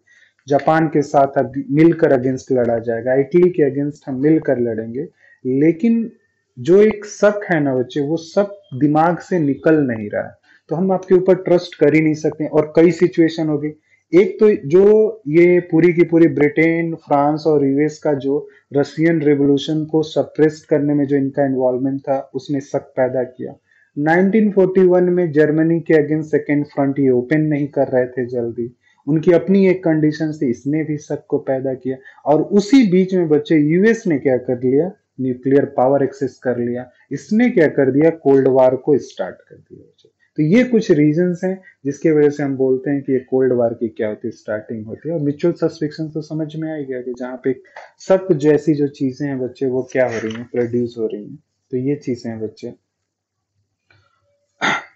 जापान के साथ अब मिलकर अगेंस्ट लड़ा जाएगा। इटली के अगेंस्ट हम मिलकर लड़ेंगे। लेकिन जो एक शक है ना बच्चे, वो सब दिमाग से निकल नहीं रहा है। तो हम आपके ऊपर ट्रस्ट कर ही नहीं सकते और कई सिचुएशन होगी एक तो जो ये पूरी की पूरी ब्रिटेन, फ्रांस और यूएस का जो रशियन रेवोल्यूशन को सप्रेस करने में जो इनका इन्वॉल्वमेंट था, उसने शक पैदा किया। 1941 में जर्मनी के अगेंस्ट सेकेंड फ्रंट ये ओपन नहीं कर रहे थे जल्दी। उनकी अपनी एक कंडीशन थी, इसने भी शक को पैदा किया। और उसी बीच में बच्चे यूएस ने क्या कर लिया? न्यूक्लियर पावर एक्सेस कर लिया। इसने क्या कर दिया? कोल्ड वार को स्टार्ट कर दिया। तो ये कुछ रीजंस हैं जिसकी वजह से हम बोलते हैं कि ये कोल्ड वार की क्या होती है स्टार्टिंग होती है। और म्यूचुअल सस्पेक्शन तो समझ में आ गया कि जहाँ पे सब जैसी जो चीज़ें हैं बच्चे, वो क्या हो रही हैं प्रोड्यूस हो रही हैं। तो ये चीज़ें हैं बच्चे।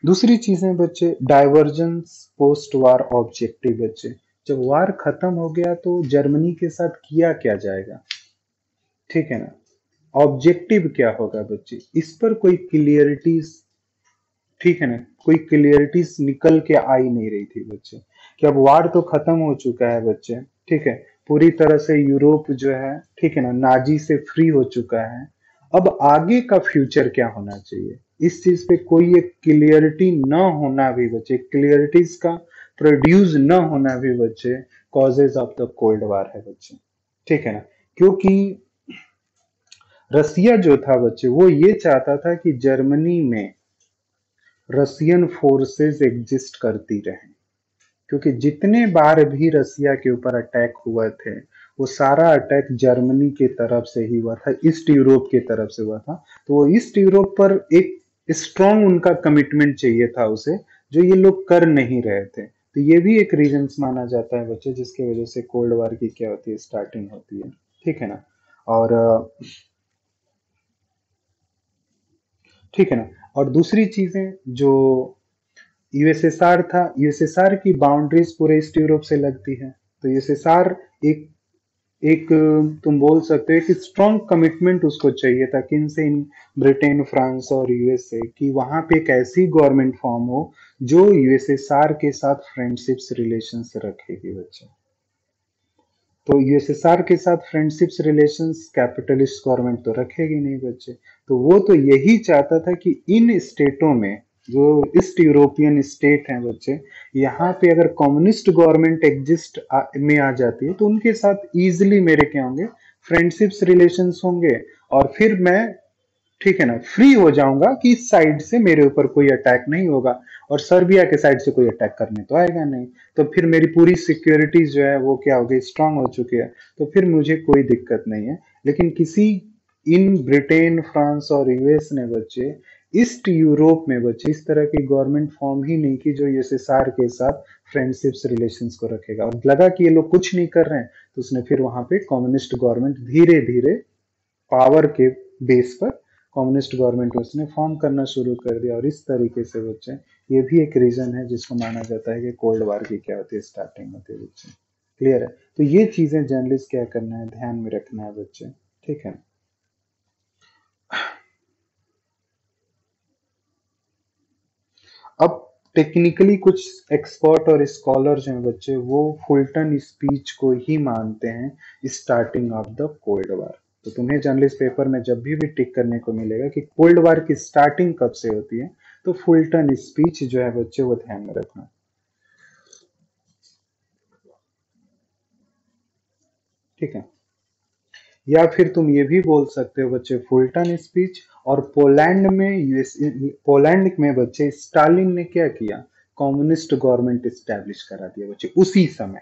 दूसरी चीज़ें बच्चे डाइवर्जेंस पोस्ट वार ऑब्जेक्टिव बच्चे। जब वार खत्म हो गया तो जर्मनी के साथ किया क्या जाएगा? ठीक है ना? ऑब्जेक्टिव क्या होगा बच्चे? इस पर कोई क्लियरिटीज ठीक है ना? कोई क्लियरिटी निकल के आ ही नहीं रही थी बच्चे। कि अब वार तो खत्म हो चुका है बच्चे, ठीक है? पूरी तरह से यूरोप जो है, ठीक है ना, नाजी से फ्री हो चुका है। अब आगे का फ्यूचर क्या होना चाहिए? इस चीज़ पे कोई एक क्लियरिटी न होना भी बच्चे क्लियरिटीज का प्रोड्यूस न होना भी बच्चे causes of the cold war है बच्चे, ठीक है ना? क्योंकि रसिया जो था बच्चे, वो ये चाहता था कि जर्मनी में रसियन फोर्सेस एग्जिस्ट करती रहे। क्योंकि जितने बार भी रसिया के ऊपर अटैक हुए थे, वो सारा अटैक जर्मनी के तरफ़ से ही हुआ था, ईस्ट यूरोप के तरफ़ से हुआ था। तो वो ईस्ट यूरोप पर एक स्ट्रॉन्ग उनका कमिटमेंट चाहिए था उसे, जो ये लोग कर नहीं रहे थे। तो ये भी एक रीजन माना जाता है बच्चे, जिसकी वजह से कोल्ड वार की क्या होती है स्टार्टिंग होती है। ठीक है ना? और ठीक है ना? और दूसरी चीज़ें जो यूएसएसआर था यूएसएसआर की बाउंड्रीज पूरे ईस्ट यूरोप से लगती है। तो यूएसएसआर एक एक, तुम बोल सकते हो एक स्ट्रॉन्ग कमिटमेंट उसको चाहिए था किन से इन ब्रिटेन फ्रांस और यूएसए कि वहाँ पे एक ऐसी गवर्नमेंट फॉर्म हो, जो यूएसएसआर के साथ फ्रेंडशिप्स रिलेशंस रखेगी बच्चे। तो यूएसएसआर के साथ फ्रेंडशिप्स रिलेशंस कैपिटलिस्ट गवर्नमेंट तो रखेगी नहीं बच्चे। तो वो तो यही चाहता था कि इन स्टेटों में, जो ईस्ट यूरोपियन स्टेट हैं बच्चे, यहाँ पे अगर कम्युनिस्ट गवर्नमेंट एग्जिस्ट में आ जाती है तो उनके साथ इजिली मेरे क्या होंगे फ्रेंडशिप्स रिलेशंस होंगे, और फिर मैं, ठीक है ना फ्री हो जाऊँगा कि इस साइड से मेरे ऊपर कोई अटैक नहीं होगा, और सर्बिया के साइड से कोई अटैक करने तो आएगा नहीं। तो फिर मेरी पूरी सिक्योरिटी जो है, वो क्या हो गई स्ट्रांग हो चुकी है तो फिर मुझे कोई दिक्कत नहीं है। लेकिन किसी इन ब्रिटेन, फ्रांस और यूएस ने बच्चे, ईस्ट यूरोप में बच्चे, इस तरह की गवर्नमेंट फॉर्म ही नहीं की जो यूएसएसआर के साथ फ्रेंडशिप्स, रिलेशंस को रखेगा। और लगा कि ये लोग कुछ नहीं कर रहे हैं तो उसने फिर वहाँ पे कम्युनिस्ट गवर्नमेंट धीरे धीरे पावर के बेस पर कम्युनिस्ट गवर्नमेंट उसने फॉर्म करना शुरू कर दिया। और इस तरीके से बच्चे, ये भी एक रीजन है जिसको माना जाता है कि कोल्ड वार की क्या होती है स्टार्टिंग होती है बच्चे, क्लियर है? तो ये चीज़ें जर्नलिस्ट क्या करना है? ध्यान में रखना है बच्चे, ठीक है अब टेक्निकली कुछ एक्सपर्ट और स्कॉलर हैं बच्चे, वो फुलटन स्पीच को ही मानते हैं starting of the cold war तो तुम्हें जर्नलिस्ट पेपर में जब भी भी टिक करने को मिलेगा कि कोल्ड वार की स्टार्टिंग कब से होती है तो फुलटन स्पीच जो है बच्चे, वो ध्यान में रखना। ठीक है? या फिर तुम ये भी बोल सकते हो, बच्चे, फुलटन स्पीच और पोलैंड में यूएस, पोलैंड में बच्चे, स्टालिन ने क्या किया? कम्युनिस्ट गवर्नमेंट स्टैब्लिश करा दिया, बच्चे, उसी समय।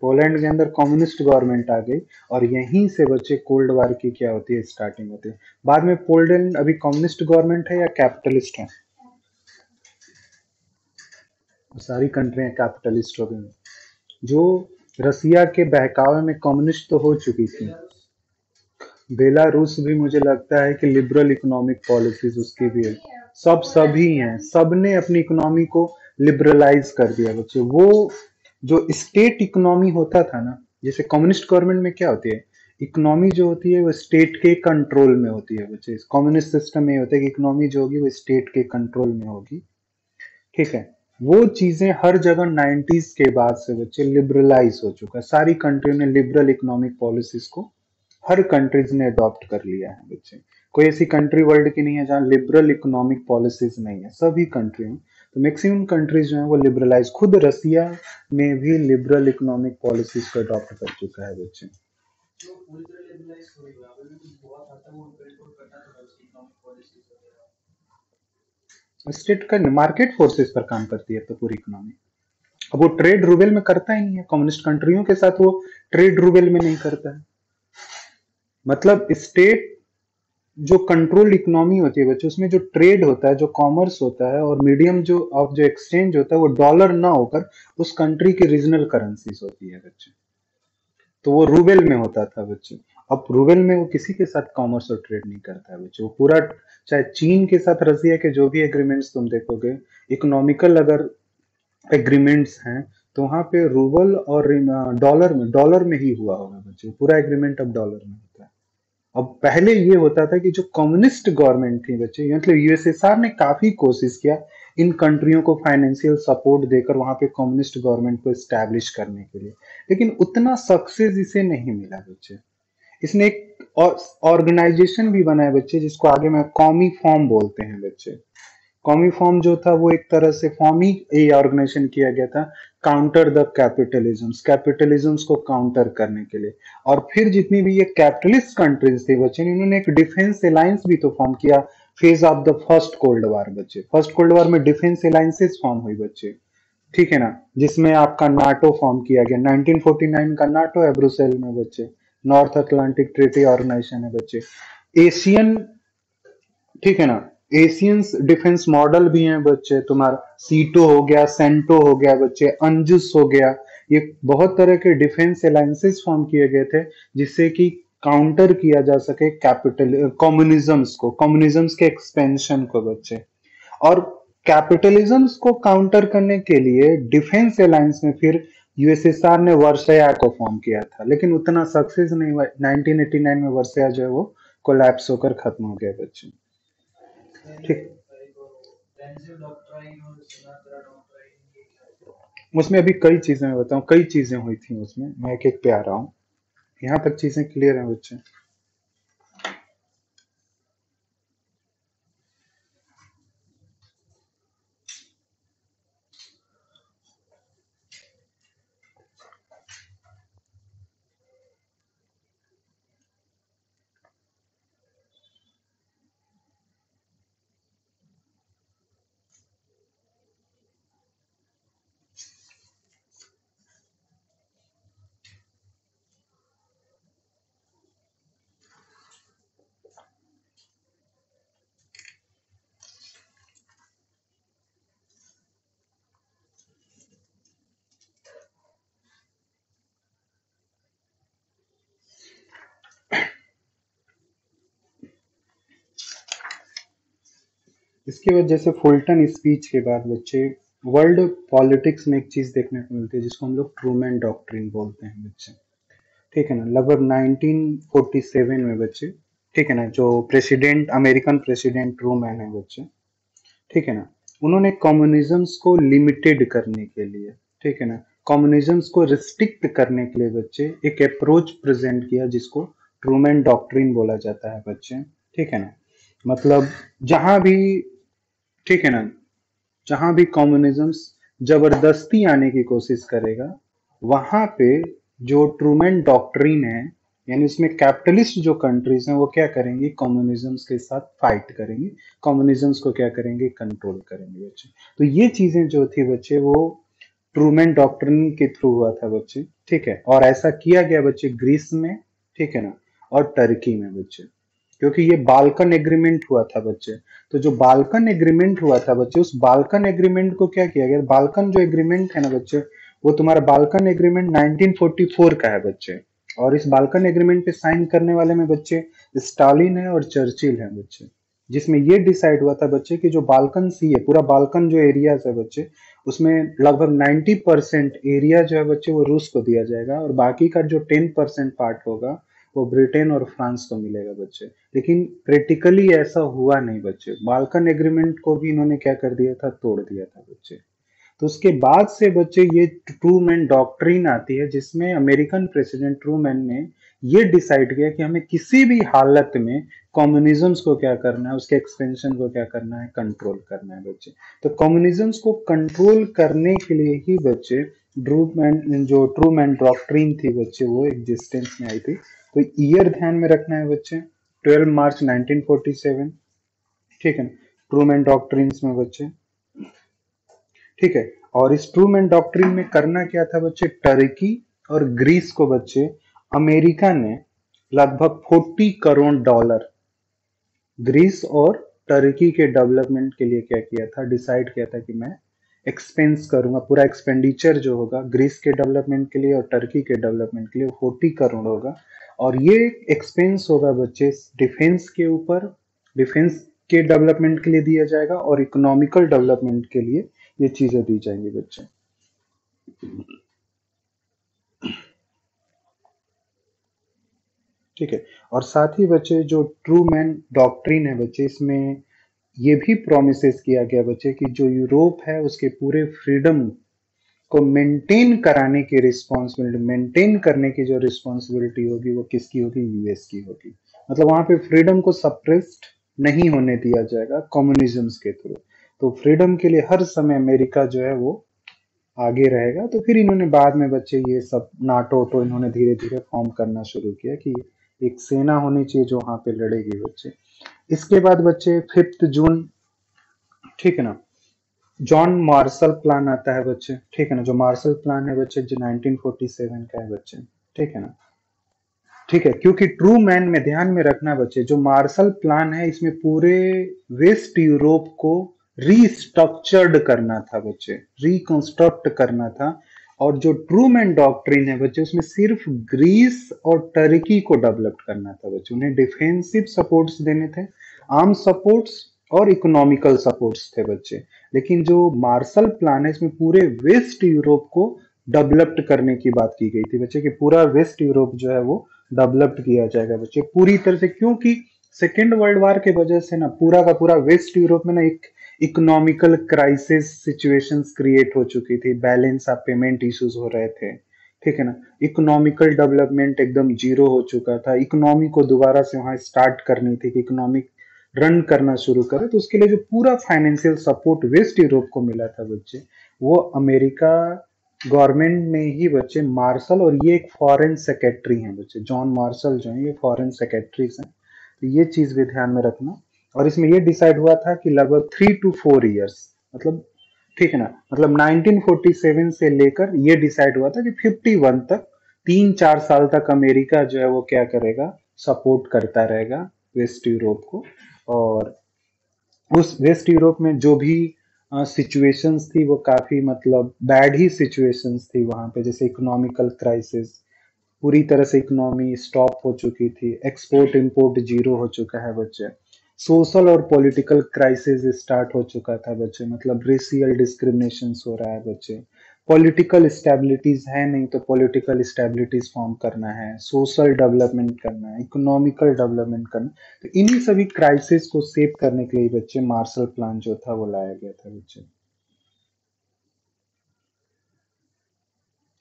पोलैंड के अंदर कम्युनिस्ट गवर्नमेंट आ गई और यहीं से बच्चे, कोल्ड वार की क्या होती है स्टार्टिंग होती है। बाद में पोलैंड अभी कम्युनिस्ट गवर्नमेंट है या कैपिटलिस्ट है? सारी कंट्रियाँ कैपिटलिस्ट हो गई जो रसिया के बहकावे में कम्युनिस्ट तो हो चुकी थी बेलारूस भी मुझे लगता है कि लिबरल इकोनॉमिक पॉलिसीज़ उसकी भी है। सब सभी हैं। सबने अपनी इकोनॉमी को लिबरलाइज कर दिया, बच्चे। वो जो स्टेट इकोनॉमी होता था ना, जैसे कम्युनिस्ट गवर्नमेंट में क्या होती है? इकोनॉमी जो होती है, वो स्टेट के कंट्रोल में होती है, बच्चे। कम्युनिस्ट सिस्टम में होता है कि इकोनॉमी जो होगी, वो स्टेट के कंट्रोल में होगी। ठीक है? वो चीज़ें हर जगह 90s के बाद से, बच्चे लिबरलाइज हो चुका है। सारी कंट्री ने लिबरल इकोनॉमिक पॉलिसीज़ को हर कंट्रीज़ ने अडॉप्ट कर लिया है बच्चे। कोई ऐसी कंट्री वर्ल्ड की नहीं है जहाँ लिबरल इकोनॉमिक पॉलिसीज़ नहीं है। सभी कंट्री में तो मैक्सिमम कंट्रीज़ जो है वो लिबरलाइज खुद रसिया में भी लिबरल इकोनॉमिक पॉलिसीज़ को अडॉप्ट कर चुका है बच्चे। स्टेट का मार्केट फोर्सेस पर काम करती है तो पूरी इकोनॉमी अब वो ट्रेड रूबेल में करता ही नहीं है। कम्युनिस्ट कंट्रियों के साथ वो ट्रेड रूबेल में नहीं करता है। मतलब स्टेट जो कंट्रोल्ड इकोनॉमी होती है बच्चे उसमें जो ट्रेड होता है, जो कॉमर्स होता है और मीडियम जो ऑफ़ जो एक्सचेंज होता है, वो डॉलर ना होकर उस कंट्री की रीजनल करेंसीज होती है बच्चे तो वो रूबेल में होता था बच्चे अब रूबेल में वो किसी के साथ कॉमर्स और ट्रेड नहीं करता है बच्चे वो पूरा चाहे चीन के साथ रसिया के जो भी एग्रीमेंट्स तुम देखोगे इकोनॉमिकल अगर एग्रीमेंट्स हैं तो वहाँ पे रूबल और डॉलर में डॉलर में ही हुआ होगा बच्चे पूरा एग्रीमेंट अब डॉलर में अब पहले ये होता था कि जो कम्युनिस्ट गवर्नमेंट थी बच्चे मतलब यूएसएसआर ने काफ़ी कोशिश किया इन कंट्रियों को फाइनेंशियल सपोर्ट देकर वहाँ पे कम्युनिस्ट गवर्नमेंट को स्टैब्लिश करने के लिए। लेकिन उतना सक्सेस इसे नहीं मिला बच्चे। इसने एक ऑर्गेनाइजेशन भी बनाया बच्चे, जिसको आगे में कॉमी फॉर्म बोलते हैं बच्चे। कॉमी फॉर्म जो था वो एक तरह से फॉर्म ही ऑर्गेनाइजेशन किया गया था। काउंटर द कैपिटलिज्म कैपिटलिज्म को काउंटर करने के लिए। और फिर जितनी भी ये कैपिटलिस्ट कंट्रीज़ थी बच्चे इन्होंने एक डिफेंस अलायंस भी तो फॉर्म किया। Phase of the first cold war बच्चे। फ़र्स्ट कोल्ड वार में डिफेंस अलायंसेस फॉर्म हुई, बच्चे। ठीक है ना? जिसमें आपका नाटो फॉर्म किया गया। 1949 का नाटो है ब्रुसेल में, बच्चे। नॉर्थ अटलांटिक ट्रीटी ऑर्गेनाइजेशन है, बच्चे। एशियन ठीक है ना? एशियंस डिफेंस मॉडल भी हैं बच्चे, तुम्हारा सीटो हो गया सेंटो हो गया बच्चे अंजुस हो गया, ये बहुत तरह के डिफेंस अलायंसेस फॉर्म किए गए थे, जिससे कि काउंटर किया जा सके कैपिटल कम्युनिज्म्स को कम्युनिज्म्स के एक्सपेंशन को बच्चे। और कैपिटलिज्म्स को काउंटर करने के लिए डिफेंस अलायंस में फिर यूएसएसआर ने वर्षया को फॉर्म किया था, लेकिन उतना सक्सेस नहीं हुआ 1989 में वर्षया जो है वो कोलैप्स होकर खत्म हो गया बच्चे। ठीक। उसमें अभी कई चीज़ें मैं बताऊँ, कई चीज़ें हुई थी उसमें। मैं एक एक पे आ रहा हूँ। यहाँ तक चीज़ें क्लियर हैं बच्चे। इसके बाद जैसे फुलटन स्पीच के बाद बच्चे वर्ल्ड पॉलिटिक्स में एक चीज़ देखने को मिलती है, जिसको हम लोग ट्रूमैन डॉक्ट्रिन बोलते हैं बच्चे। ठीक है ना? लगभग 1947 में बच्चे, ठीक है ना? जो प्रेसिडेंट अमेरिकन प्रेसिडेंट ट्रूमैन है बच्चे। ठीक है ना? उन्होंने कम्युनिज्म्स को लिमिटेड करने के लिए, ठीक है ना? कम्युनिज्म्स को रिस्ट्रिक्ट करने के लिए बच्चे एक अप्रोच प्रेजेंट किया, जिसको ट्रूमैन डॉक्ट्रिन बोला जाता है बच्चे। ठीक है ना? मतलब जहाँ भी ठीक है ना? जहाँ भी कॉम्युनिज्म ज़बरदस्ती आने की कोशिश करेगा, वहाँ पे जो ट्रूमैन डॉक्ट्रिन है, यानी उसमें कैपिटलिस्ट जो कंट्रीज़ हैं, वो क्या करेंगे? कम्युनिज्म्स के साथ फाइट करेंगे। कम्युनिज्म्स को क्या करेंगे? कंट्रोल करेंगे बच्चे। तो ये चीज़ें जो थी बच्चे, वो ट्रूमैन डॉक्ट्रिन के थ्रू हुआ था बच्चे। ठीक है? और ऐसा किया गया बच्चे ग्रीस में। ठीक है ना? और टर्की में बच्चे। क्योंकि ये बालकन एग्रीमेंट हुआ था बच्चे। तो जो बालकन एग्रीमेंट हुआ था बच्चे, उस बालकन एग्रीमेंट को क्या किया गया? बालकन जो एग्रीमेंट है ना बच्चे, वो तुम्हारा बाल्कन एग्रीमेंट 1944 का है बच्चे। और इस बालकन एग्रीमेंट पे साइन करने वाले में बच्चे स्टालिन है और चर्चिल है बच्चे। जिसमें ये डिसाइड हुआ था बच्चे कि जो बालकन सी है, पूरा बालकन जो एरिया है बच्चे, उसमें लगभग 90 परसेंट एरिया जो है बच्चे, वो रूस को दिया जाएगा और बाकी का जो 10 परसेंट पार्ट होगा वो ब्रिटेन और फ्रांस को मिलेगा बच्चे। लेकिन प्रैक्टिकली ऐसा हुआ नहीं बच्चे। बाल्कन एग्रीमेंट को भी इन्होंने क्या कर दिया था? तोड़ दिया था बच्चे। तो उसके बाद से बच्चे ये ट्रू मैन डॉक्ट्रीन आती है, जिसमें अमेरिकन प्रेसिडेंट ट्रू मैन ने ये डिसाइड किया कि हमें किसी भी हालत में कम्युनिज्म्स को क्या करना है, उसके एक्सपेंशन को क्या करना है कंट्रोल करना है बच्चे। तो कम्युनिज्म्स को कंट्रोल करने के लिए ही बच्चे ट्रू मैन जो ट्रू मैन डॉक्ट्रीन थी बच्चे, वो एग्जिस्टेंस में आई थी। तो ईयर ध्यान में रखना है बच्चे 12 मार्च 1947 ठीक है ट्रूमैन डॉक्ट्रिन्स में बच्चे, ठीक है? और इस ट्रूमैन डॉक्ट्रिन में करना क्या था बच्चे? टर्की और ग्रीस को बच्चे, अमेरिका ने लगभग 40 करोड़ डॉलर ग्रीस और टर्की के डेवलपमेंट के लिए क्या किया था? डिसाइड किया था कि मैं एक्सपेंस करूँगा, पूरा एक्सपेंडिचर जो होगा ग्रीस के डेवलपमेंट के लिए और टर्की के डेवलपमेंट के लिए फोर्टी करोड़ होगा। और ये एक्सपेंस होगा बच्चे डिफेंस के ऊपर डिफेंस के डेवलपमेंट के लिए दिया जाएगा और इकोनॉमिकल डेवलपमेंट के लिए ये चीज़ें दी जाएँगी बच्चे। ठीक है? और साथ ही बच्चे जो ट्रू मैन डॉक्ट्रिन है बच्चे, इसमें ये भी प्रोमिस किया गया बच्चे कि जो यूरोप है, उसके पूरे फ्रीडम को मेंटेन कराने की रिस्पॉन्सिबिलिटी मेंटेन करने की जो रिस्पॉन्सिबिलिटी होगी वो किसकी होगी? यूएस की होगी। मतलब वहाँ पे फ्रीडम को सप्रेस्ड नहीं होने दिया जाएगा कम्युनिज्म के थ्रू तो फ्रीडम के लिए हर समय अमेरिका जो है वो आगे रहेगा। तो फिर इन्होंने बाद में बच्चे ये सब नाटो तो इन्होंने धीरे धीरे फॉर्म करना शुरू किया कि एक सेना होनी चाहिए जो वहाँ पे लड़ेगी बच्चे। इसके बाद बच्चे फिफ्थ जून, ठीक है ना? जॉन मार्शल प्लान आता है बच्चे, ठीक है ना? जो मार्शल प्लान है बच्चे, जो 1947 का है बच्चे, ठीक है ना? ठीक है, क्योंकि ट्रू मैन में ध्यान में रखना बच्चे, जो मार्शल प्लान है, इसमें पूरे वेस्ट यूरोप को रीस्ट्रक्चर्ड करना था बच्चे रिकंस्ट्रक्ट करना था, और जो ट्रू मैन डॉक्ट्रिन है बच्चे, उसमें सिर्फ़ ग्रीस और टर्की को डेवलप करना था बच्चे, उन्हें डिफेंसिव सपोर्ट्स देने थे आर्म सपोर्ट्स और इकोनॉमिकल सपोर्ट्स थे बच्चे। लेकिन जो मार्शल प्लान है, इसमें पूरे वेस्ट यूरोप को डेवलप्ड करने की बात की गई थी बच्चे, कि पूरा वेस्ट यूरोप जो है वो डेवलप्ड किया जाएगा बच्चे। पूरी तरह से क्योंकि सेकेंड वर्ल्ड वार के वजह से ना पूरा का पूरा वेस्ट यूरोप में ना एक इकोनॉमिकल क्राइसिस सिचुएशंस क्रिएट हो चुकी थी। बैलेंस ऑफ़ पेमेंट इश्यूज़ हो रहे थे। ठीक है ना? इकोनॉमिकल डेवलपमेंट एकदम ज़ीरो हो चुका था। इकोनॉमी को दोबारा से वहाँ स्टार्ट करनी थी कि इकोनॉमिक रन करना शुरू करे तो उसके लिए जो पूरा फाइनेंशियल सपोर्ट वेस्ट यूरोप को मिला था बच्चे, वो अमेरिका गवर्नमेंट ने ही बच्चे मार्शल और ये एक फॉरेन सेक्रेटरी हैं बच्चे जॉन मार्शल जो है, ये फॉरेन सेक्रेटरीज हैं। तो ये चीज़ भी ध्यान में रखना। और इसमें ये डिसाइड हुआ था कि लगभग थ्री टू फोर ईयर्स मतलब ठीक है ना मतलब 1947 से लेकर ये डिसाइड हुआ था कि 51 तक तीन चार साल तक अमेरिका जो है वो क्या करेगा सपोर्ट करता रहेगा। वेस्ट यूरोप को। और उस वेस्ट यूरोप में जो भी सिचुएशंस थी, वो काफ़ी मतलब बैड ही सिचुएशंस थी वहाँ पे। जैसे इकोनॉमिकल क्राइसिस पूरी तरह से इकोनॉमी स्टॉप हो चुकी थी। एक्सपोर्ट इंपोर्ट ज़ीरो हो चुका है बच्चे। सोशल और पॉलिटिकल क्राइसिस स्टार्ट हो चुका था बच्चे। मतलब रेसियल डिस्क्रिमिनेशन हो रहा है बच्चे। पॉलिटिकल स्टेबिलिटीज है, नहीं तो पॉलिटिकल स्टेबिलिटीज फॉर्म करना है सोशल डेवलपमेंट करना है इकोनॉमिकल डेवलपमेंट करना तो इन्हीं सभी क्राइसिस को सेव करने के लिए बच्चे मार्शल प्लान जो था वो लाया गया था बच्चे।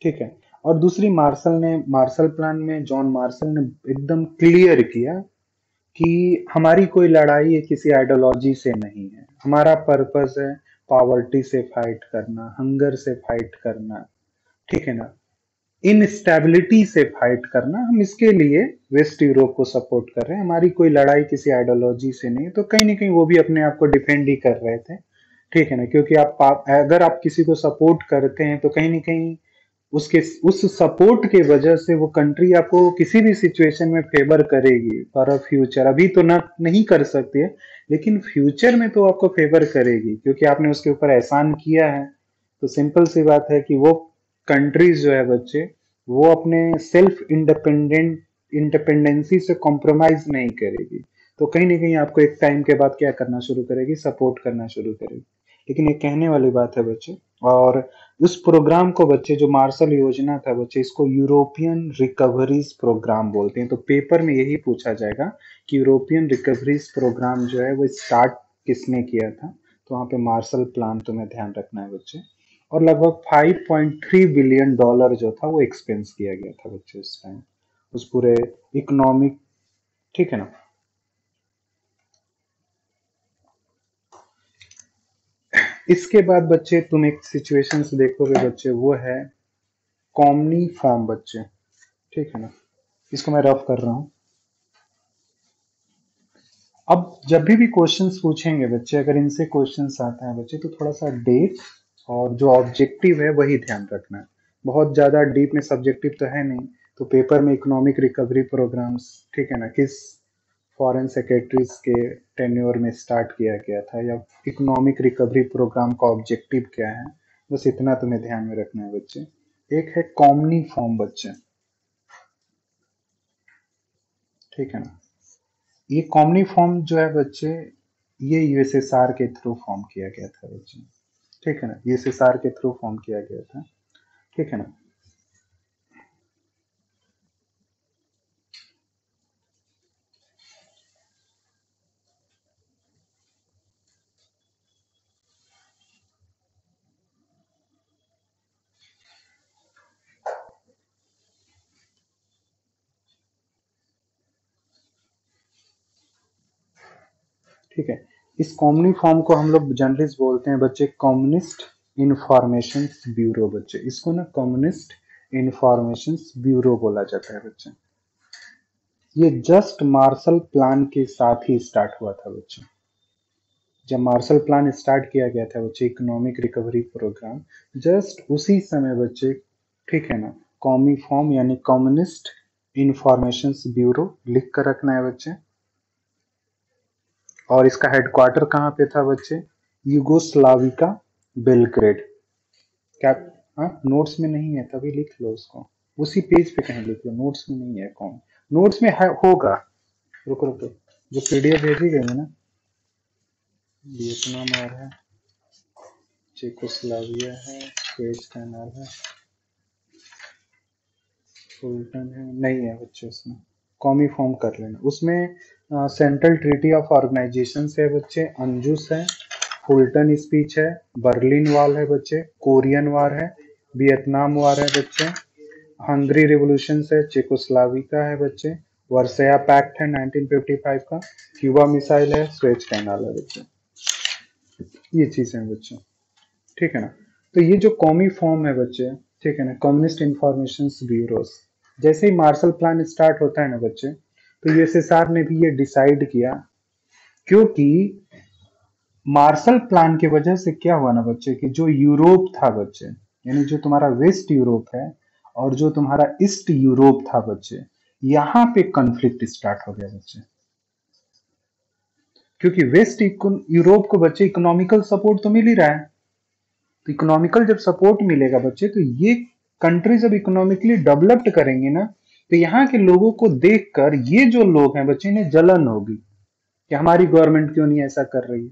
ठीक है? और दूसरी मार्शल ने मार्शल प्लान में जॉन मार्शल ने एकदम क्लियर किया कि हमारी कोई लड़ाई किसी आइडियोलॉजी से नहीं है। हमारा पर्पस है पावर्टी से फाइट करना हंगर से फाइट करना, ठीक है ना? इनस्टेबिलिटी से फाइट करना, हम इसके लिए वेस्ट यूरोप को सपोर्ट कर रहे हैं। हमारी कोई लड़ाई किसी आइडियोलॉजी से नहीं तो कहीं ना कहीं वो भी अपने आप को डिफेंड ही कर रहे थे, ठीक है ना? क्योंकि आप अगर आप किसी को सपोर्ट करते हैं तो कहीं ना कहीं उसके, उस सपोर्ट के वजह से वो कंट्री आपको किसी भी सिचुएशन में फेवर करेगी फॉर अ फ्यूचर अभी तो ना, नहीं कर सकती है लेकिन फ्यूचर में तो आपको फेवर करेगी, क्योंकि आपने उसके ऊपर एहसान किया है। तो सिंपल सी बात है कि वो कंट्रीज़ जो है बच्चे, वो अपने सेल्फ इंडिपेंडेंट इंडिपेंडेंसी से कॉम्प्रोमाइज नहीं करेगी। तो कहीं ना कहीं आपको एक टाइम के बाद क्या करना शुरू करेगी? सपोर्ट करना शुरू करेगी। लेकिन ये कहने वाली बात है बच्चे और उस प्रोग्राम को बच्चे, जो मार्शल योजना था बच्चे, इसको यूरोपियन रिकवरीज प्रोग्राम बोलते हैं। तो पेपर में यही पूछा जाएगा कि यूरोपियन रिकवरीज प्रोग्राम जो है, वो स्टार्ट किसने किया था? तो वहाँ पे मार्शल प्लान तुम्हें ध्यान रखना है बच्चे। और लगभग 5.3 बिलियन डॉलर जो था, वो एक्सपेंस किया गया था बच्चे उस टाइम उस पूरे इकोनॉमिक ठीक है ना? इसके बाद बच्चे, तुम एक सिचुएशन देखोगे बच्चे, वो है कॉमनी फॉर्म बच्चे। ठीक है ना? इसको मैं रफ कर रहा हूँ। अब जब भी भी क्वेश्चंस पूछेंगे बच्चे, अगर इनसे क्वेश्चंस आते हैं बच्चे तो थोड़ा सा डेट और जो ऑब्जेक्टिव है, वही ध्यान रखना है। बहुत ज़्यादा डीप में सब्जेक्टिव तो है नहीं। तो पेपर में इकोनॉमिक रिकवरी प्रोग्राम्स ठीक है ना? किस फॉरेन सेक्रेटरीज के टेन्योर में स्टार्ट किया गया था, या इकोनॉमिक रिकवरी प्रोग्राम का ऑब्जेक्टिव क्या है, बस इतना तुम्हें ध्यान में रखना है बच्चे। एक है कॉमनी फॉर्म बच्चे। ठीक है ना? ये कॉमनी फॉर्म जो है बच्चे, ये यूएसएसआर के थ्रू फॉर्म किया गया था बच्चे। ठीक है ना? यूएसएसआर के थ्रू फॉर्म किया गया था। ठीक है ना? ठीक है। इस कॉमनी फॉर्म को हम लोग जर्नलिस्ट बोलते हैं बच्चे कॉम्युनिस्ट इंफॉर्मेशन ब्यूरो बच्चे। इसको ना कम्युनिस्ट इंफॉर्मेशन ब्यूरो बोला जाता है बच्चे। ये जस्ट मार्शल प्लान के साथ ही स्टार्ट हुआ था बच्चे। जब मार्शल प्लान स्टार्ट किया गया था बच्चे इकोनॉमिक रिकवरी प्रोग्राम जस्ट उसी समय बच्चे, ठीक है ना कॉमी फॉर्म यानी कम्युनिस्ट इंफॉर्मेशन ब्यूरो लिख कर रखना है बच्चे। और इसका हेडक्वार्टर कहाँ पे था बच्चे? युगोस्लाविका बेलग्रेड। क्या हाँ? नोट्स में नहीं है, तभी लिख लो उसको। उसी पेज पे कहीं लिख लो नोट्स में नहीं है कौन नोट्स में है, होगा। रुको रुको। जो पीडीएफ भेजी गई है ना वियतनाम और है। चेकोस्लाविया है पेज कैनाल है। फुलटन है, नहीं है बच्चे उसमें। कॉमी फॉर्म कर लेना। उसमें सेंट्रल ट्रीटी ऑफ़ ऑर्गेनाइजेशन है बच्चे अंजुस है फुलटन स्पीच है बर्लिन वाल है बच्चे कोरियन वार है वियतनाम वार है बच्चे हंगरी रिवोल्यूशन है चेकोस्लाविका है बच्चे वर्सया पैक्ट है 1955 का क्यूबा मिसाइल है स्वेच कैनाल है बच्चे। ये चीज़ें हैं बच्चे। ठीक है ना? तो ये जो कॉमी फॉर्म है बच्चे, ठीक है ना? कम्युनिस्ट इंफॉर्मेशन ब्यूरो जैसे ही मार्शल प्लान स्टार्ट होता है ना बच्चे तो यूएसएसआर ने भी ये डिसाइड किया, क्योंकि मार्शल प्लान की वजह से क्या हुआ ना बच्चे, कि जो यूरोप था बच्चे, यानी जो तुम्हारा वेस्ट यूरोप है और जो तुम्हारा ईस्ट यूरोप था बच्चे, यहाँ पे कंफ्लिक्ट स्टार्ट हो गया बच्चे। क्योंकि वेस्ट यूरोप को बच्चे इकोनॉमिकल सपोर्ट तो मिल ही रहा है। तो इकोनॉमिकल जब सपोर्ट मिलेगा बच्चे तो ये कंट्री जब इकोनॉमिकली डेवलप्ड करेंगे ना तो यहाँ के लोगों को देखकर ये जो लोग हैं बच्चे, इन्हें जलन होगी कि हमारी गवर्नमेंट क्यों नहीं ऐसा कर रही है?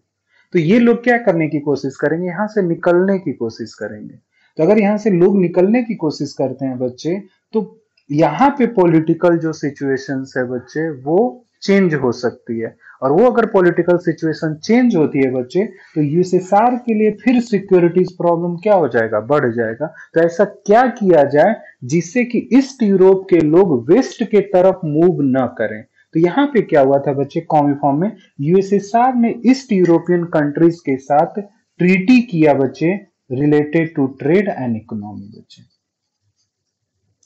तो ये लोग क्या करने की कोशिश करेंगे? यहाँ से निकलने की कोशिश करेंगे। तो अगर यहाँ से लोग निकलने की कोशिश करते हैं बच्चे तो यहाँ पे पॉलिटिकल जो सिचुएशंस है बच्चे, वो चेंज हो सकती है। और वो अगर पॉलिटिकल सिचुएशन चेंज होती है बच्चे तो यूएसएसआर के लिए फिर सिक्योरिटीज प्रॉब्लम क्या हो जाएगा? बढ़ जाएगा। तो ऐसा क्या किया जाए जिससे कि ईस्ट यूरोप के लोग वेस्ट के तरफ़ मूव न करें? तो यहाँ पे क्या हुआ था बच्चे कॉमी फॉर्म में? यूएसएसआर ने ईस्ट यूरोपियन कंट्रीज़ के साथ ट्रीटी किया बच्चे related to trade and economy बच्चे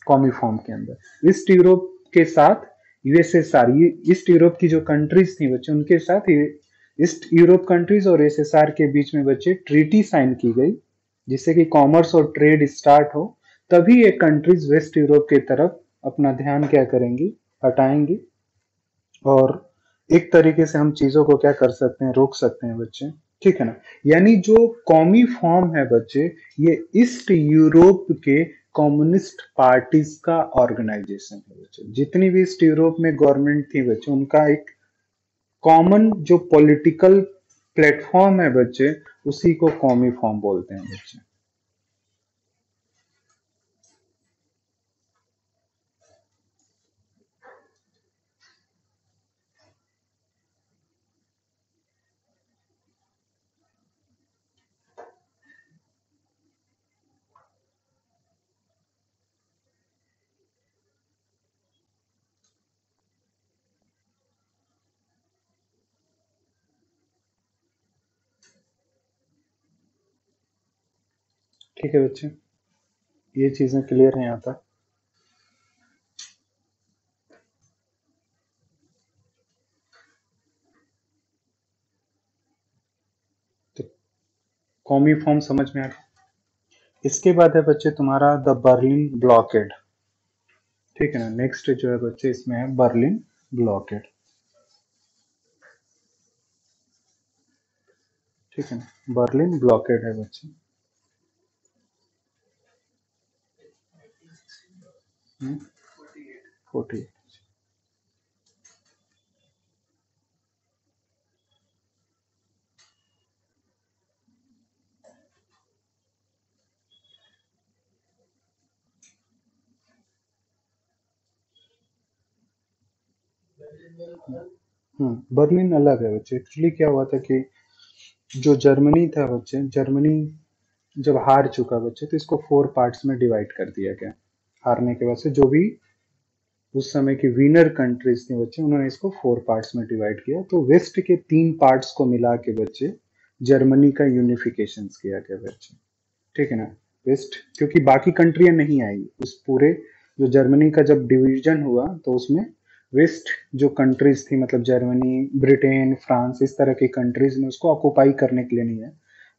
कॉमी फॉर्म के अंदर। ईस्ट यूरोप के साथ यूएसएसआर ईस्ट यूरोप की जो कंट्रीज़ थी बच्चे, उनके साथ ईस्ट यूरोप कंट्रीज़ और एसएसआर के बीच में बच्चे ट्रीटी साइन की गई, जिससे कि कॉमर्स और ट्रेड स्टार्ट हो। तभी ये कंट्रीज़ वेस्ट यूरोप के तरफ़ अपना ध्यान क्या करेंगी, हटाएँगी और एक तरीके से हम चीज़ों को क्या कर सकते हैं, रोक सकते हैं बच्चे। ठीक है ना? यानी जो कॉमी फॉर्म है बच्चे, ये ईस्ट यूरोप के कम्युनिस्ट पार्टीज़ का ऑर्गेनाइजेशन है बच्चों। जितनी भी ईस्ट यूरोप में गवर्नमेंट थी बच्चों, उनका एक कॉमन जो पॉलिटिकल प्लेटफॉर्म है बच्चे, उसी को कॉमी फॉर्म बोलते हैं बच्चे। ठीक है बच्चे, ये चीज़ें क्लियर हैं यहाँ तक। तो कॉमी फॉर्म समझ में आ गया। इसके बाद है बच्चे तुम्हारा द बर्लिन ब्लॉकेड। ठीक है ना, नेक्स्ट जो है बच्चे इसमें है बर्लिन ब्लॉकेड। ठीक है ना, बर्लिन ब्लॉकेड है बच्चे। फोर्टी हम्म बर्लिन अलग है बच्चे। एक्चुअली क्या हुआ था कि जो जर्मनी था बच्चे जर्मनी जब हार चुका बच्चे तो इसको फोर पार्ट्स में डिवाइड कर दिया गया। हारने के बाद से जो भी उस समय की विनर कंट्रीज़ थी बच्चे, उन्होंने इसको फोर पार्ट्स में डिवाइड किया। तो वेस्ट के तीन पार्ट्स को मिला के बच्चे जर्मनी का यूनिफिकेशन किया गया बच्चे। ठीक है ना? वेस्ट क्योंकि बाकी कंट्रियाँ नहीं आई। उस पूरे जो जर्मनी का जब डिवीज़न हुआ तो उसमें वेस्ट जो कंट्रीज़ थी मतलब जर्मनी ब्रिटेन फ्रांस इस तरह की कंट्रीज़ में उसको ऑक्यूपाई करने के लिए नहीं है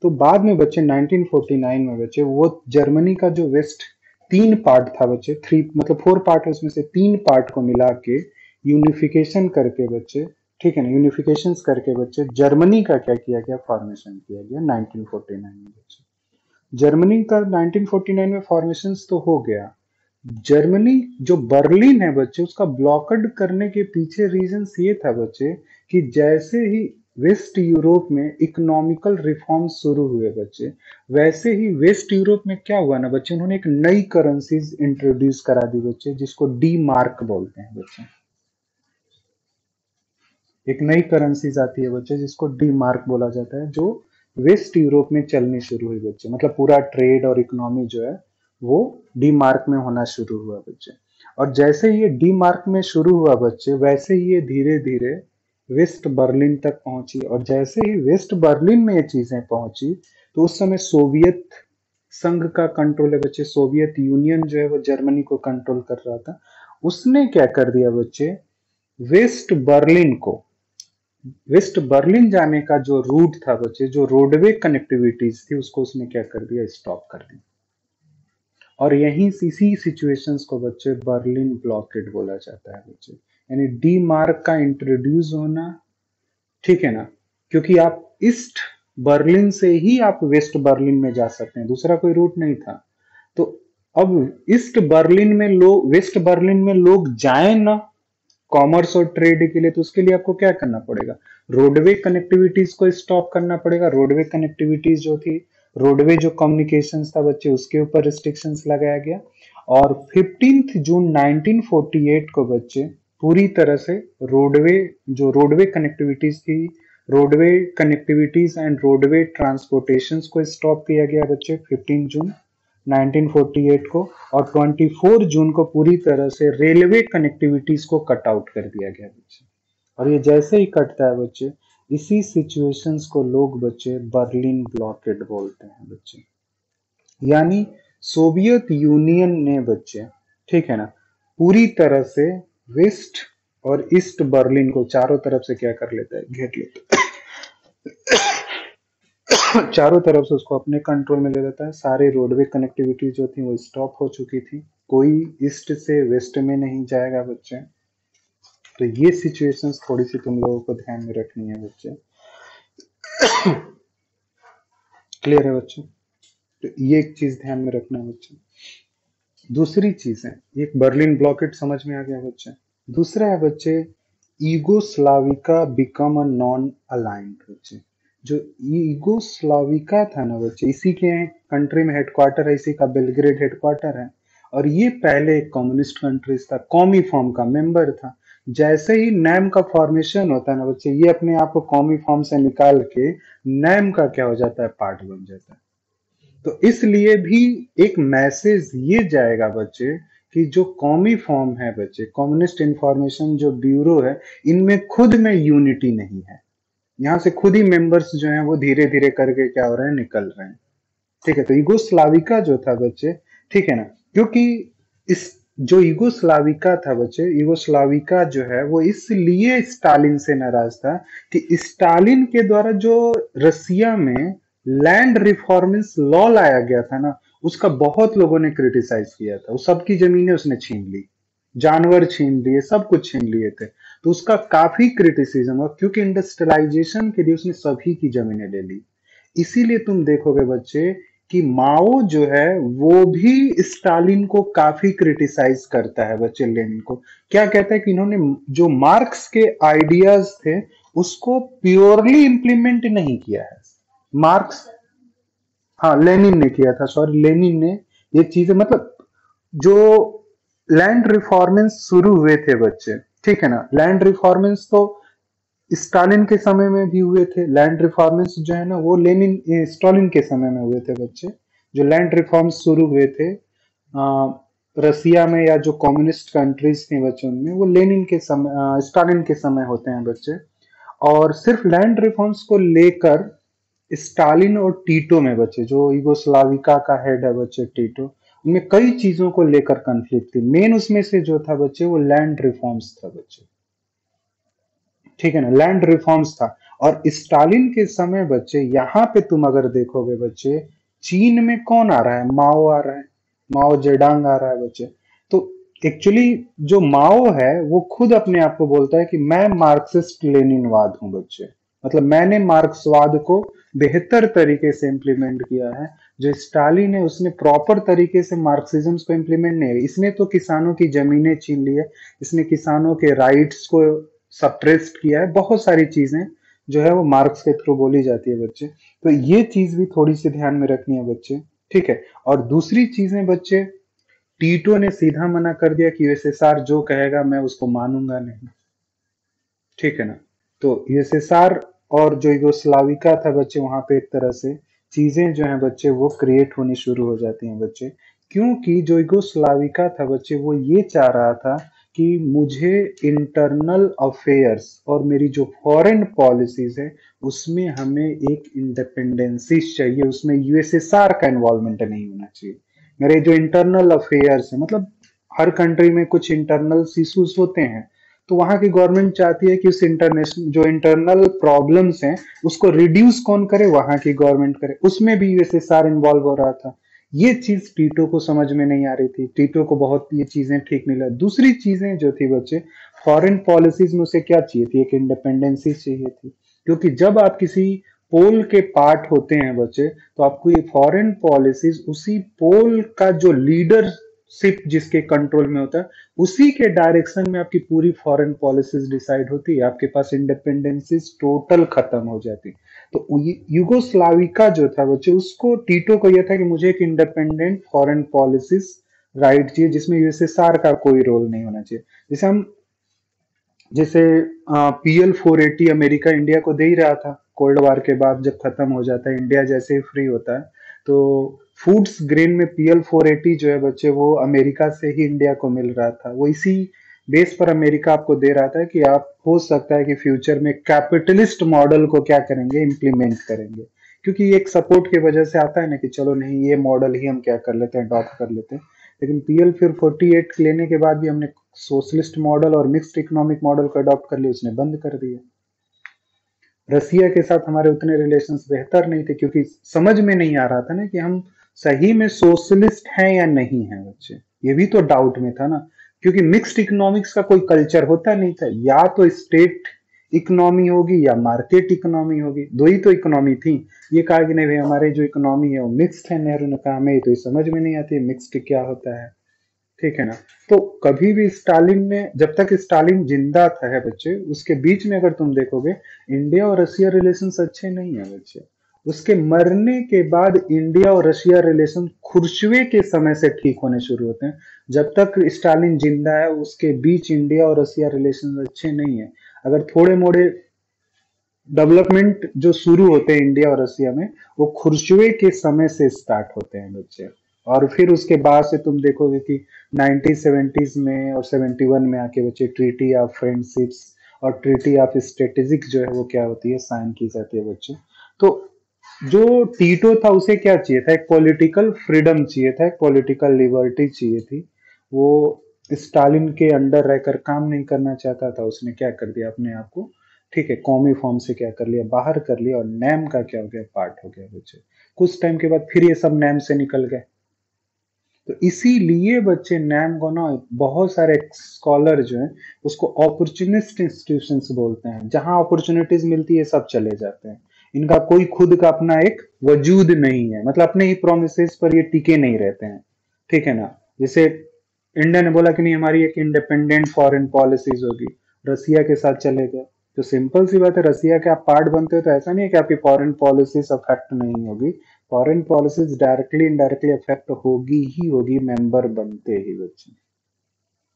तो बाद में बच्चे 1949 में बच्चे, वो जर्मनी का जो वेस्ट तीन पार्ट था बच्चे थ्री मतलब फोर पार्ट उसमें से तीन पार्ट को मिला के यूनिफिकेशन करके बच्चे, ठीक है ना? यूनिफिकेशन करके बच्चे जर्मनी का क्या किया गया? फॉर्मेशन किया गया 1949 में बच्चे। जर्मनी का 1949 में फॉर्मेशन तो हो गया। जर्मनी जो बर्लिन है बच्चे, उसका ब्लॉकड करने के पीछे रीजन ये था बच्चे कि जैसे ही वेस्ट यूरोप में इकोनॉमिकल रिफॉर्म शुरू हुए बच्चे। वैसे ही वेस्ट यूरोप में क्या हुआ ना बच्चे, उन्होंने एक नई करेंसीज इंट्रोड्यूस करा दी बच्चे, जिसको डी मार्क बोलते हैं बच्चे। एक नई करेंसीज आती है बच्चे, जिसको डी मार्क बोला जाता है, जो वेस्ट यूरोप में चलनी शुरू हुई बच्चे। मतलब पूरा ट्रेड और इकोनॉमी जो है, वो डी मार्क में होना शुरू हुआ बच्चे। और जैसे ये डी मार्क में शुरू हुआ बच्चे, वैसे ही ये धीरे धीरे वेस्ट बर्लिन तक पहुँची। और जैसे ही वेस्ट बर्लिन में ये चीज़ें पहुँची तो उस समय सोवियत संघ का कंट्रोल है बच्चे। सोवियत यूनियन जो है वो जर्मनी को कंट्रोल कर रहा था। उसने क्या कर दिया बच्चे? वेस्ट बर्लिन को, वेस्ट बर्लिन जाने का जो रूट था बच्चे, जो रोडवे कनेक्टिविटीज थी, उसको उसने क्या कर दिया? स्टॉप कर दिया। और यहीं इसी सिचुएशंस को बच्चे बर्लिन ब्लॉकेट बोला जाता है बच्चे। यानी डी मार्क का इंट्रोड्यूस होना, ठीक है ना? क्योंकि आप ईस्ट बर्लिन से ही आप वेस्ट बर्लिन में जा सकते हैं, दूसरा कोई रूट नहीं था। तो अब ईस्ट बर्लिन में लोग वेस्ट बर्लिन में लोग जाए ना कॉमर्स और ट्रेड के लिए तो उसके लिए आपको क्या करना पड़ेगा? रोडवे कनेक्टिविटीज को स्टॉप करना पड़ेगा। रोडवे कनेक्टिविटीज जो थी रोडवे जो कम्युनिकेशन था बच्चे, उसके ऊपर रिस्ट्रिक्शंस लगाया गया। और फिफ्टींथ जून 1948 को बच्चे पूरी तरह से रोडवे जो रोडवे कनेक्टिविटीज थी roadway connectivities and roadway transportation को स्टॉप किया गया बच्चे 15 जून 1948 को और 24 जून को पूरी तरह से रेलवे कनेक्टिविटीज को कट आउट कर दिया गया बच्चे। और ये जैसे ही कटता है बच्चे, इसी सिचुएशंस को लोग बच्चे बर्लिन ब्लॉकेट बोलते हैं बच्चे। यानी सोवियत यूनियन ने बच्चे, ठीक है ना, पूरी तरह से वेस्ट और ईस्ट बर्लिन को चारों तरफ़ से क्या कर लेता है? घेर लेता है। चारों तरफ़ से उसको अपने कंट्रोल में ले लेता है। सारे रोडवे कनेक्टिविटी जो थी वो स्टॉप हो चुकी थी। कोई ईस्ट से वेस्ट में नहीं जाएगा बच्चे। तो ये सिचुएशंस थोड़ी सी तुम लोगों को ध्यान में रखनी है बच्चे। क्लियर है बच्चे? तो ये एक चीज़ ध्यान में रखना है बच्चे। दूसरी चीज़ है, एक बर्लिन ब्लॉकेट समझ में आ गया बच्चे। दूसरा है बच्चे Yugoslavia become a non aligned बच्चे। जो ईगोस्लाविका था ना बच्चे, इसी के कंट्री में हेडक्वार्टर है, इसी का बेलग्रेड हेडक्वार्टर है। और ये पहले एक कम्युनिस्ट कंट्रीज़ था कॉमी फॉर्म का मेंबर था। जैसे ही नैम का फॉर्मेशन होता है ना बच्चे, ये अपने आप को कॉमी फॉर्म से निकाल के नैम का क्या हो जाता है पार्ट बन जाता है। तो इसलिए भी एक मैसेज ये जाएगा बच्चे कि जो कौमी फॉर्म है बच्चे, कम्युनिस्ट इंफॉर्मेशन जो ब्यूरो है, इनमें खुद में यूनिटी नहीं है। यहाँ से खुद ही मेंबर्स जो हैं वो धीरे धीरे करके क्या हो रहे हैं, निकल रहे हैं। ठीक है तो ईगोस्लाविका जो था बच्चे, ठीक है ना, क्योंकि इस जो ईगोस्लाविका था बच्चे ईगोस्लाविका जो है वो इसलिए स्टालिन से नाराज़ था कि स्टालिन के द्वारा जो रसिया में लैंड रिफॉर्मेंस लॉ लाया गया था ना, उसका बहुत लोगों ने क्रिटिसाइज किया था। वो सबकी जमीनें उसने छीन ली, जानवर छीन लिए, सब कुछ छीन लिए थे। तो उसका काफ़ी क्रिटिसिज्म हुआ, क्योंकि इंडस्ट्रियलाइजेशन के लिए उसने सभी की जमीनें ले ली। इसीलिए तुम देखोगे बच्चे, कि माओ जो है, वो भी स्टालिन को काफ़ी क्रिटिसाइज करता है बच्चे लेनिन को। क्या कहता है कि इन्होंने जो मार्क्स के आइडियाज़ थे, उसको प्योरली इंप्लीमेंट नहीं किया है। मार्क्स हाँ लेनिन ने किया था सॉरी लेनिन ने ये चीज़ें मतलब जो लैंड रिफॉर्मेंस शुरू हुए थे बच्चे ठीक है ना? लैंड रिफॉर्मेंस तो स्टालिन के समय में भी हुए थे लैंड रिफॉर्मेंस जो है ना वो लेनिन स्टालिन के समय में हुए थे बच्चे जो लैंड रिफॉर्म्स शुरू हुए थे आ, रसिया में या जो कम्युनिस्ट कंट्रीज़ थी बच्चे उनमें वो लेनिन के समय स्टालिन के समय होते हैं बच्चे और सिर्फ़ लैंड रिफॉर्म्स को लेकर स्टालिन और टीटो में बच्चे जो यूगोस्लाविका का हेड है बच्चे टीटो, उनमें कई चीज़ों को लेकर कंफ्लिक्ट थी। मेन उसमें से जो था बच्चे, वो लैंड रिफॉर्म्स था बच्चे। ठीक है ना? लैंड रिफॉर्म्स था। और स्टालिन के समय बच्चे, यहाँ पे तुम अगर देखोगे बच्चे, चीन में कौन आ रहा है? माओ आ रहा है। माओ जेडांग आ रहा है बच्चे। तो एक्चुअली जो माओ है, वो खुद अपने आप को बोलता है कि मैं मार्क्सिस्ट लेनिनवाद हूँ बच्चे। मतलब मैंने मार्क्सवाद को बेहतर तरीके से इम्प्लीमेंट किया है, जो स्टालिन है उसने प्रॉपर तरीके से मार्क्सिज्म को इम्प्लीमेंट नहीं, इसने तो किसानों की जमीनें छीन ली है, इसने किसानों के राइट्स को सप्रेस्ड किया है, बहुत सारी चीज़ें जो है वो मार्क्स के थ्रू बोली जाती है बच्चे। तो ये चीज़ भी थोड़ी सी ध्यान में रखनी है बच्चे, ठीक है? और दूसरी चीज़ें बच्चे, टीटो ने सीधा मना कर दिया कि यूएसएसआर जो कहेगा मैं उसको मानूँगा नहीं, ठीक है ना? तो यूएसएसआर और जो यूगोस्लाविका था बच्चे, वहाँ पे एक तरह से चीज़ें जो है बच्चे, वो क्रिएट होनी शुरू हो जाती हैं बच्चे। क्योंकि जो यूगोस्लाविका था बच्चे, वो ये चाह रहा था कि मुझे इंटरनल अफेयर्स और मेरी जो फॉरेन पॉलिसीज़ है, उसमें हमें एक इंडिपेंडेंसी चाहिए, उसमें यूएसएसआर का इन्वॉल्वमेंट नहीं होना चाहिए। मेरे जो इंटरनल अफेयर्स है मतलब हर कंट्री में कुछ इंटरनल इशूज होते हैं तो वहाँ की गवर्नमेंट चाहती है कि उस इंटरनेशनल जो इंटरनल प्रॉब्लम्स हैं, उसको रिड्यूस कौन करे? वहाँ की गवर्नमेंट करे। उसमें भी यूएसएसआर इन्वॉल्व हो रहा था। ये चीज़ टीटो को समझ में नहीं आ रही थी। टीटो को बहुत ये चीज़ें ठीक नहीं लगा। दूसरी चीज़ें जो थी बच्चे फॉरेन पॉलिसीज़ में उसे क्या चाहिए थी? एक इंडिपेंडेंसी चाहिए थी। क्योंकि जब आप किसी पोल के पार्ट होते हैं बच्चे तो आपको ये फॉरेन पॉलिसीज़ उसी पोल का जो लीडर सिप जिसके कंट्रोल में होता है, उसी के डायरेक्शन में आपकी पूरी फॉरेन पॉलिसीज़ डिसाइड होती है, आपके पास इंडिपेंडेंसीज टोटल खत्म हो जाती तो युगोस्लाविका जो था बच्चे उसको, टीटो को यह था कि मुझे एक इंडिपेंडेंट फॉरेन पॉलिसीज़ राइट चाहिए, जिसमें यूएसएसआर का कोई रोल नहीं होना चाहिए। जैसे हम, जैसे PL four eighty America, India को दे ही रहा था कोल्ड वार के बाद जब खत्म हो जाता है, इंडिया जैसे ही फ्री होता है तो फूड्स ग्रेन में पीएल फोर एटी जो है बच्चे, वो अमेरिका से ही इंडिया को मिल रहा था। वो इसी बेस पर अमेरिका आपको दे रहा था कि आप, हो सकता है कि फ्यूचर में कैपिटलिस्ट मॉडल को क्या करेंगे इम्प्लीमेंट करेंगे। क्योंकि एक सपोर्ट की वजह से आता है ना कि चलो नहीं, ये मॉडल ही हम क्या कर लेते हैं अडॉप्ट कर लेते हैं। लेकिन पीएल फिर 48 लेने के बाद भी हमने सोशलिस्ट मॉडल और मिक्स्ड इकोनॉमिक मॉडल को अडॉप्ट कर लिया, उसने बंद कर दिया। रसिया के साथ हमारे उतने रिलेशंस बेहतर नहीं थे, क्योंकि समझ में नहीं आ रहा था ना कि हम सही में सोशलिस्ट हैं या नहीं है बच्चे? ये भी तो डाउट में था ना। क्योंकि मिक्स्ड इकोनॉमिक्स का कोई कल्चर होता नहीं था। या तो स्टेट इकोनॉमी होगी या मार्केट इकोनॉमी होगी। दो ही तो इकोनॉमी थी। ये कहा कि नहीं भाई, हमारे जो इकोनॉमी है वो मिक्स्ड है नेहरू ने कहा, हमें तो ये समझ में नहीं आती मिक्स्ड क्या होता है। ठीक है ना? तो कभी भी स्टालिन ने, जब तक स्टालिन ज़िंदा था है बच्चे, उसके बीच में अगर तुम देखोगे इंडिया और रशिया रिलेशन अच्छे नहीं है बच्चे। उसके मरने के बाद इंडिया और रशिया रिलेशन खुर्शवे के समय से ठीक होने शुरू होते हैं। जब तक स्टालिन ज़िंदा है, उसके बीच इंडिया और रशिया रिलेशन अच्छे नहीं है। अगर थोड़े मोड़े डेवलपमेंट जो शुरू होते हैं इंडिया और रशिया में, वो खुर्शवे के समय से स्टार्ट होते हैं बच्चे। और फिर उसके बाद से तुम देखोगे कि 1970s में और 71 में आके बच्चे ट्रीटी ऑफ़ फ्रेंडशिप्स और ट्रीटी ऑफ़ स्ट्रेटेजिक जो है, वो क्या होती है? साइन की जाती है बच्चे। तो जो टीटो था, उसे क्या चाहिए था? एक पॉलिटिकल फ्रीडम चाहिए था, एक पॉलिटिकल लिबर्टी चाहिए थी। वो स्टालिन के अंडर रहकर काम नहीं करना चाहता था, उसने क्या कर दिया अपने आप को? ठीक है, कॉमी फॉर्म से क्या कर लिया? बाहर कर लिया और नैम का क्या हो गया? पार्ट हो गया बच्चे। कुछ टाइम के बाद फिर ये सब नैम से निकल गए। तो इसीलिए बच्चे नैम को ना बहुत सारे स्कॉलर जो है, उसको अपॉर्चुनिस्ट इंस्टीट्यूशन बोलते हैं। जहाँ अपॉर्चुनिटीज़ मिलती है, सब चले जाते हैं। इनका कोई खुद का अपना एक वजूद नहीं है। मतलब अपने ही प्रोमिस पर ये टिके नहीं रहते हैं। ठीक है ना? जैसे इंडिया ने बोला कि नहीं, हमारी एक इंडिपेंडेंट फॉरेन पॉलिसीज़ होगी। रसिया के साथ चले गए। तो सिंपल सी बात है, रसिया के आप पार्ट बनते हो तो ऐसा नहीं है कि आपकी फॉरेन पॉलिसीज़ अफेक्ट नहीं होगी। Foreign policies directly indirectly affect होगी ही होगी मेंबर बनते ही बच्चे।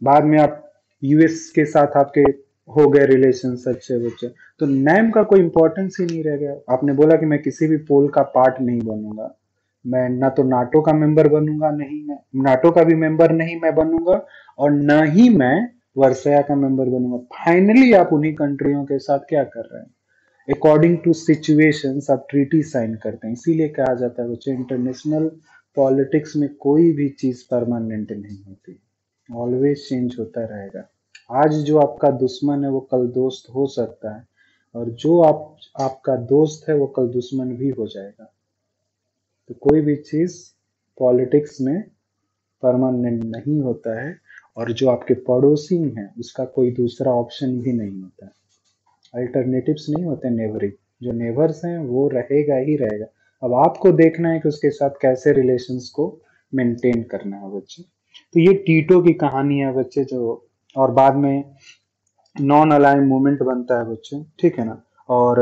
बाद में आप यूएस के साथ आपके हो गए रिलेशन अच्छे बच्चे। तो नैम का कोई इंपॉर्टेंस ही नहीं रह गया। आपने बोला कि मैं किसी भी पोल का पार्ट नहीं बनूँगा। मैं ना तो नाटो का मेंबर बनूँगा, नहीं मैं। नाटो का भी मेंबर नहीं मैं बनूँगा और न ही मैं वर्षया का मेंबर बनूँगा। फाइनली आप उन्हीं कंट्रियों के साथ क्या कर रहे हैं? अकॉर्डिंग टू सिचुएशन आप ट्रीटी साइन करते हैं। इसीलिए कहा जाता है बच्चे इंटरनेशनल पॉलिटिक्स में कोई भी चीज़ परमानेंट नहीं होती। ऑलवेज चेंज होता रहेगा। आज जो आपका दुश्मन है, वो कल दोस्त हो सकता है और जो आप, आपका दोस्त है, वो कल दुश्मन भी हो जाएगा। तो कोई भी चीज़ पॉलिटिक्स में परमानेंट नहीं होता है और जो आपके पड़ोसी हैं, उसका कोई दूसरा ऑप्शन भी नहीं होता। है अल्टरनेटिव्स नहीं होते नेवरिंग जो नेवर्स हैं, वो रहेगा ही रहेगा। अब आपको देखना है कि उसके साथ कैसे रिलेशंस को मेंटेन करना है बच्चे। तो ये टीटो की कहानी है बच्चे, जो और बाद में नॉन अलाइन मूवमेंट बनता है बच्चे, ठीक है ना? और,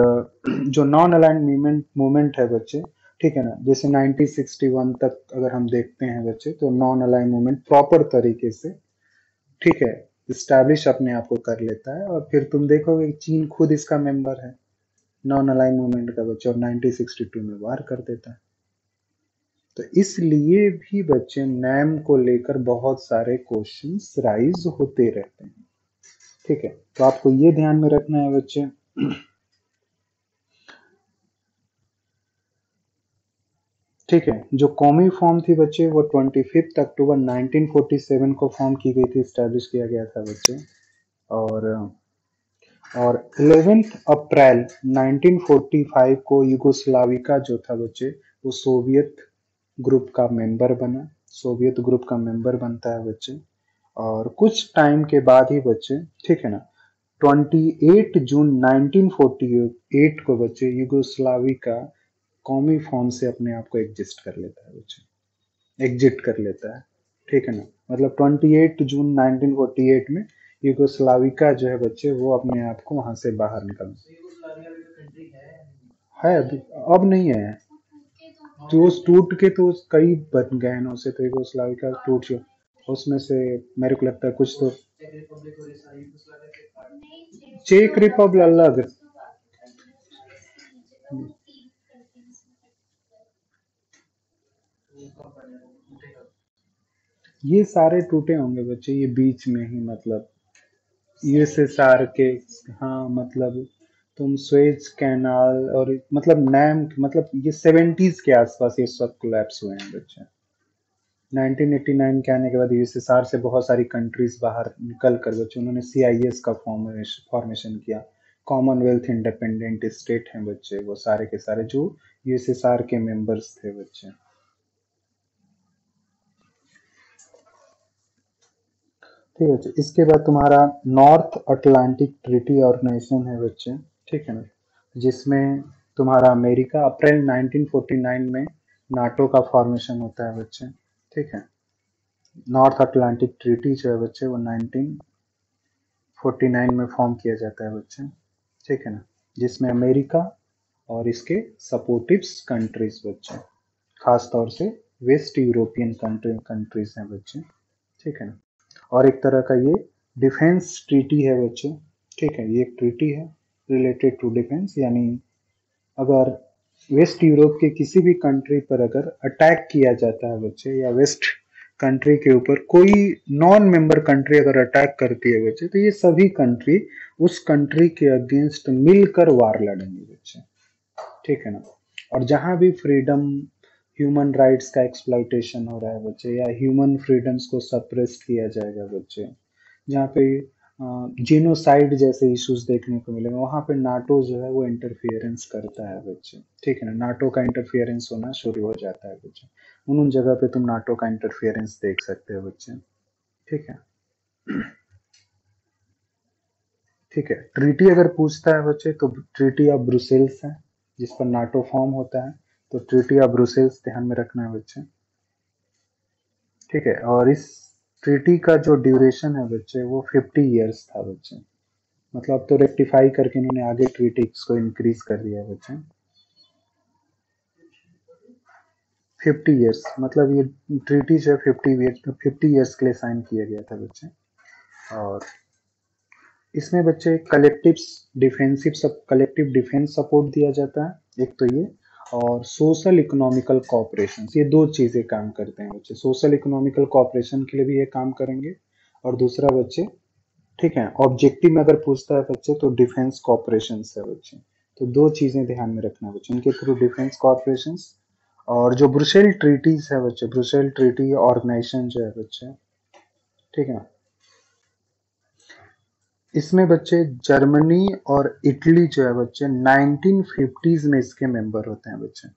*clears throat* जो नॉन अलाइन मूवमेंट मूवमेंट है बच्चे, ठीक है ना? जैसे 1961 तक अगर हम देखते हैं बच्चे तो नॉन अलाइन मूवमेंट प्रॉपर तरीके से, ठीक है स्टैब्लिश अपने आप को कर लेता है। और फिर तुम देखोगे चीन खुद इसका मेंबर है नॉन अलाइन मूवमेंट का बच्चा, और 1962 में वार कर देता है। तो इसलिए भी बच्चे नैम को लेकर बहुत सारे क्वेश्चंस राइज होते रहते हैं। ठीक है? तो आपको ये ध्यान में रखना है बच्चे। ठीक है? जो कौमी फॉर्म थी बच्चे, वो ट्वेंटी फिफ्थ अक्टूबर 1947 को फॉर्म की गई थी स्टैब्लिश किया गया था बच्चे। और और इलेवेंथ अप्रैल 1945 को युगोस्लाविका जो था बच्चे, वो सोवियत ग्रुप का मेंबर बना सोवियत ग्रुप का मेंबर बनता है बच्चे। और कुछ टाइम के बाद ही बच्चे ठीक है ना 28 जून 1948 को बच्चे युगोस्लाविका कौमी फॉर्म से अपने आप को एग्जिस्ट कर लेता है बच्चे। एग्जिट कर लेता है ठीक है ना। मतलब 28 जून 1948 में यूगोस्लाविका जो है बच्चे वो अपने आप को वहाँ से बाहर निकल है अभी अब नहीं है। जो टूट के तो कई बन गए ना, उसे तो यूगोस्लाविका टूट गया। उसमें से मेरे को लगता है कुछ तो चेक रिपब्लिक अलग। ये सारे टूटे होंगे बच्चे, ये बीच में ही मतलब। ये यूएसएसआर के हाँ मतलब तुम स्वेज कैनाल और मतलब नैम मतलब ये सेवेंटीज के आसपास ये सब कोलैप्स हुए हैं बच्चे। 1989 के आने के बाद यूएसएसआर से बहुत सारी कंट्रीज़ बाहर निकल कर बच्चे, उन्होंने सीआईएस का फॉर्मेशन किया। कॉमनवेल्थ इंडिपेंडेंट स्टेट हैं बच्चे, वो सारे के सारे जो यूएसएसआर के मेंबर्स थे बच्चे। ठीक है इसके बाद तुम्हारा नॉर्थ अटलांटिक ट्रिटी ऑर्गेनाइजेशन है बच्चे। ठीक है ना? जिसमें तुम्हारा अमेरिका अप्रैल 1949 में नाटो का फॉर्मेशन होता है बच्चे, ठीक है? नॉर्थ अटलांटिक ट्रीटी जो है बच्चे, वो 1949 में फॉर्म किया जाता है बच्चे, ठीक है ना? जिसमें अमेरिका और इसके सपोर्टिव्स कंट्रीज़ बच्चे खास तौर से वेस्ट यूरोपियन कंट्री कंट्रीज़ हैं बच्चे, ठीक है ना? और एक तरह का ये डिफेंस ट्रीटी है बच्चे, ठीक है? ये एक ट्रीटी है रिलेटेड टू डिफेंस यानी अगर वेस्ट यूरोप के किसी भी कंट्री पर अगर अटैक किया जाता है बच्चे, या वेस्ट कंट्री के ऊपर कोई नॉन मेंबर कंट्री अगर अटैक करती है बच्चे तो ये सभी कंट्री उस कंट्री के अगेंस्ट मिलकर वार लड़ेंगे बच्चे। ठीक है ना? और जहाँ भी फ्रीडम ह्यूमन राइट्स का एक्सप्लाइटेशन हो रहा है बच्चे, या ह्यूमन फ्रीडम्स को सप्रेस किया जाएगा बच्चे, जहाँ पे जीनोसाइड जैसे इश्यूज़ देखने को मिलेंगे, वहाँ पे नाटो जो है वो इंटरफियरेंस करता है बच्चे। ठीक है ना? नाटो का इंटरफियरेंस होना शुरू हो जाता है बच्चे। उन उन जगह पे तुम नाटो का इंटरफियरेंस देख सकते हो बच्चे। ठीक है? ठीक है। ट्रीटी अगर पूछता है बच्चे तो ट्रीटी ऑफ़ ब्रुसेल्स है, जिस पर नाटो फॉर्म होता है। तो ट्रीटी ऑफ़ ब्रुसेल्स ध्यान में रखना है बच्चे। ठीक है? और इस ट्रीटी का जो ड्यूरेशन है बच्चे, वो 50 इयर्स था बच्चे। मतलब तो रेक्टिफाई करके इन्होंने आगे ट्रीटी को इंक्रीज कर दिया बच्चे। 50 इयर्स मतलब ये ट्रीटी जो है 50 ईयर्स 50 इयर्स के लिए साइन किया गया था बच्चे। और इसमें बच्चे कलेक्टिव डिफेंसिव सब कलेक्टिव डिफेंस सपोर्ट दिया जाता है। एक तो ये और सोशल इकोनॉमिकल कॉपरेशन ये दो चीज़ें काम करते हैं बच्चे। सोशल इकोनॉमिकल कॉपरेशन के लिए भी ये काम करेंगे और दूसरा बच्चे, ठीक है ऑब्जेक्टिव में अगर पूछता है बच्चे तो डिफेंस कॉपरेशन है बच्चे। तो दो चीज़ें ध्यान में रखना बच्चे इनके थ्रू डिफेंस कॉपरेशन और जो ब्रुसेल ट्रीटीज है बच्चे ब्रुसेल ट्रीटी ऑर्गेनाइजेशन जो है बच्चे, ठीक है। इसमें बच्चे जर्मनी और इटली जो है बच्चे 1950s में इसके मेंबर होते हैं बच्चे।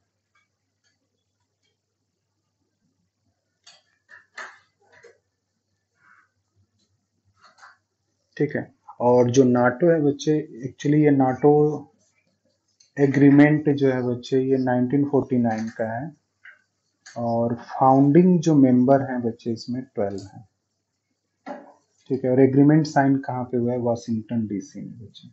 ठीक है? और जो नाटो है बच्चे एक्चुअली ये नाटो एग्रीमेंट जो है बच्चे, ये 1949 का है। और फाउंडिंग जो मेंबर हैं बच्चे, इसमें 12 हैं। ठीक है, और एग्रीमेंट साइन कहाँ पे हुआ है? वाशिंगटन डीसी में बच्चे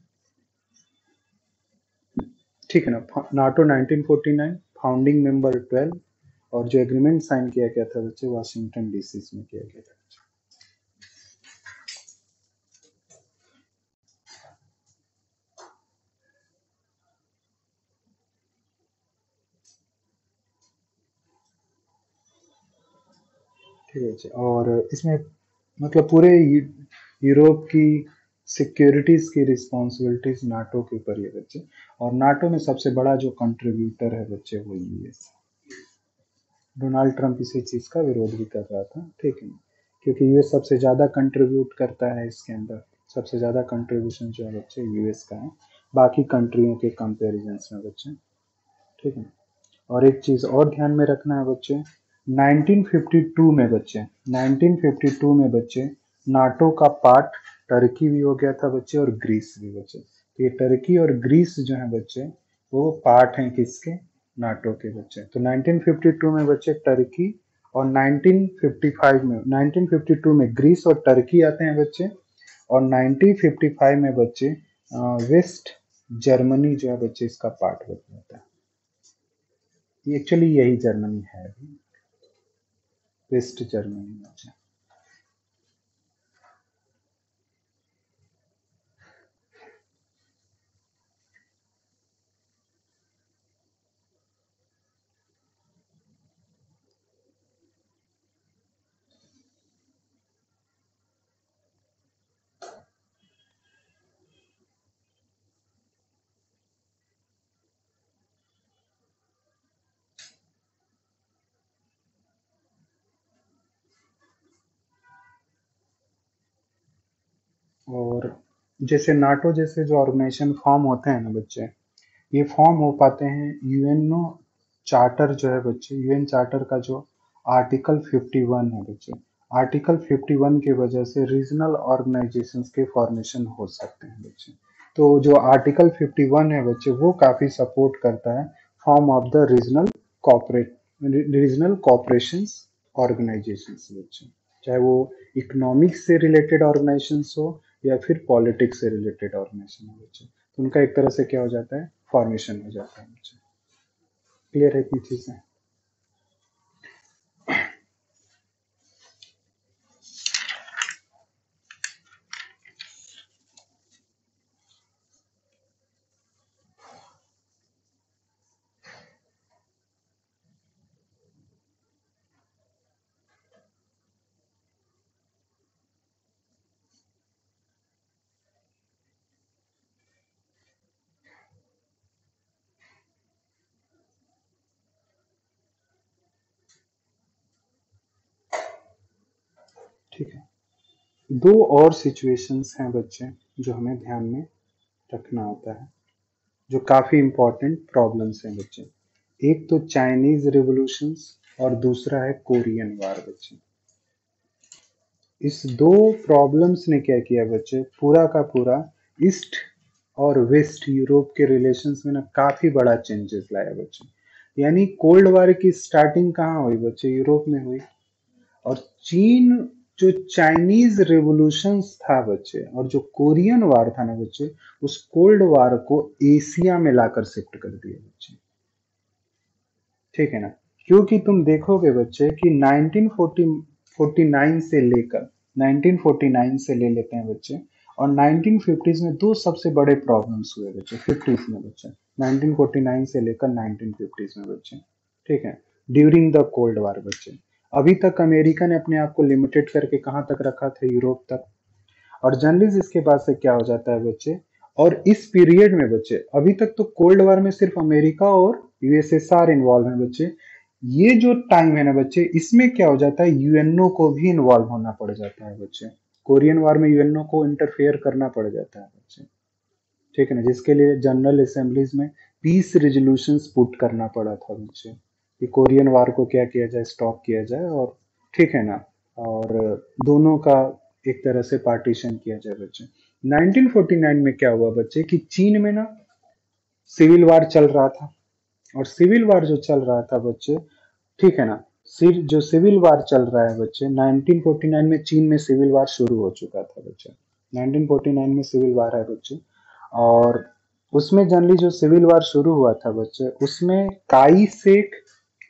ठीक है ना नाटो 1949 फाउंडिंग मेंबर 12 और जो एग्रीमेंट साइन किया गया था, बच्चे वाशिंगटन डीसी में किया गया था ठीक है और इसमें मतलब पूरे यूरोप की सिक्योरिटीज की रिस्पॉन्सिबिलिटीज नाटो के ऊपर है बच्चे। और नाटो में सबसे बड़ा जो कंट्रीब्यूटर है बच्चे, वो यूएस डोनाल्ड ट्रंप इसी चीज़ का विरोध भी कर रहा था, ठीक है। क्योंकि यूएस सबसे ज़्यादा कंट्रीब्यूट करता है इसके अंदर। सबसे ज़्यादा कंट्रीब्यूशन जो है बच्चे यूएस का है। बाकी कंट्रियों के कंपेरिजन में बच्चे, ठीक है। और एक चीज़ और ध्यान में रखना है बच्चे 1952 में बच्चे 1952 में बच्चे, नाटो का पार्ट टर्की भी हो गया था बच्चे और ग्रीस भी बच्चे। तो ये टर्की और ग्रीस जो है बच्चे, वो पार्ट हैं किसके? नाटो के बच्चे। तो 1952 में बच्चे टर्की और 1955 में 1952 में ग्रीस और टर्की आते हैं बच्चे, और 1955 में बच्चे वेस्ट जर्मनी जो है बच्चे, इसका पार्ट बन जाता है। एक्चुअली यही जर्मनी है अभी वेस्ट जर्मनी बच्चे और जैसे नाटो जैसे जो ऑर्गेनाइजेशन फॉर्म होते हैं ना बच्चे, ये फॉर्म हो पाते हैं यूएनओ चार्टर जो है बच्चे, यूएन चार्टर का जो आर्टिकल 51 है बच्चे। आर्टिकल 51 की वजह से रीजनल ऑर्गेनाइजेशन के फॉर्मेशन हो सकते हैं बच्चे। तो जो आर्टिकल 51 है बच्चे, वो काफ़ी सपोर्ट करता है form of the regional cooperate regional cooperation organisation बच्चे। चाहे वो इकोनॉमिक्स से रिलेटेड ऑर्गेनाइजेशन हो या फिर पॉलिटिक्स से रिलेटेड ऑर्गेनाइजेशन हो बच्चे। तो उनका एक तरह से क्या हो जाता है? फॉर्मेशन हो जाता है बच्चे। क्लियर है इतनी चीज़ें? दो और सिचुएशंस हैं बच्चे, जो हमें ध्यान में रखना होता है, जो काफ़ी इंपॉर्टेंट प्रॉब्लम्स हैं बच्चे। एक तो चाइनीज़ रिवोल्यूशंस और दूसरा है कोरियन वार बच्चे। इस दो प्रॉब्लम्स ने क्या किया बच्चे? पूरा का पूरा ईस्ट और वेस्ट यूरोप के रिलेशंस में ना काफ़ी बड़ा चेंजेस लाया बच्चे। यानी कोल्ड वार की स्टार्टिंग कहाँ हुई बच्चे? यूरोप में हुई। और चीन जो चाइनीज़ रेवोल्यूशन था बच्चे, और जो कोरियन वार था ना बच्चे, उस कोल्ड वार को एशिया में लाकर शिफ्ट कर दिया बच्चे। ठीक है ना? क्योंकि तुम देखोगे बच्चे कि 1949 से लेकर 1949 से ले लेते हैं बच्चे, और 1950s में दो सबसे बड़े प्रॉब्लम्स हुए बच्चे 50s में बच्चे 1949 से लेकर 1950s में बच्चे। ठीक है? ड्यूरिंग द कोल्ड वार बच्चे। अभी तक अमेरिका ने अपने आप को लिमिटेड करके कहाँ तक रखा था? यूरोप तक। और जनरली इसके बाद से क्या हो जाता है बच्चे? और इस पीरियड में बच्चे, अभी तक तो कोल्ड वार में सिर्फ़ अमेरिका और यूएसएसआर इन्वॉल्व है बच्चे। ये जो टाइम है ना बच्चे, इसमें क्या हो जाता है? यूएनओ को भी इन्वॉल्व होना पड़ जाता है बच्चे। कोरियन वार में यूएनओ को इंटरफेयर करना पड़ जाता है बच्चे। ठीक है ना? जिसके लिए जनरल असेंबलीज में पीस रेजोल्यूशन पुट करना पड़ा था बच्चे। कि कोरियन वार को क्या किया जाए, स्टॉप किया जाए और ठीक है ना? और दोनों का एक तरह से पार्टीशन किया जाए बच्चे। 1949 में क्या हुआ बच्चे कि चीन में ना सिविल वार चल रहा था। और सिविल वार जो चल रहा था बच्चे, ठीक है ना? जो सिविल वार चल रहा है बच्चे 1949 में चीन में सिविल वार शुरू हो चुका था बच्चे। 1949 में सिविल वार है बच्चे। और उसमें जनरली जो सिविल वार शुरू हुआ था बच्चे, उसमें काई सेक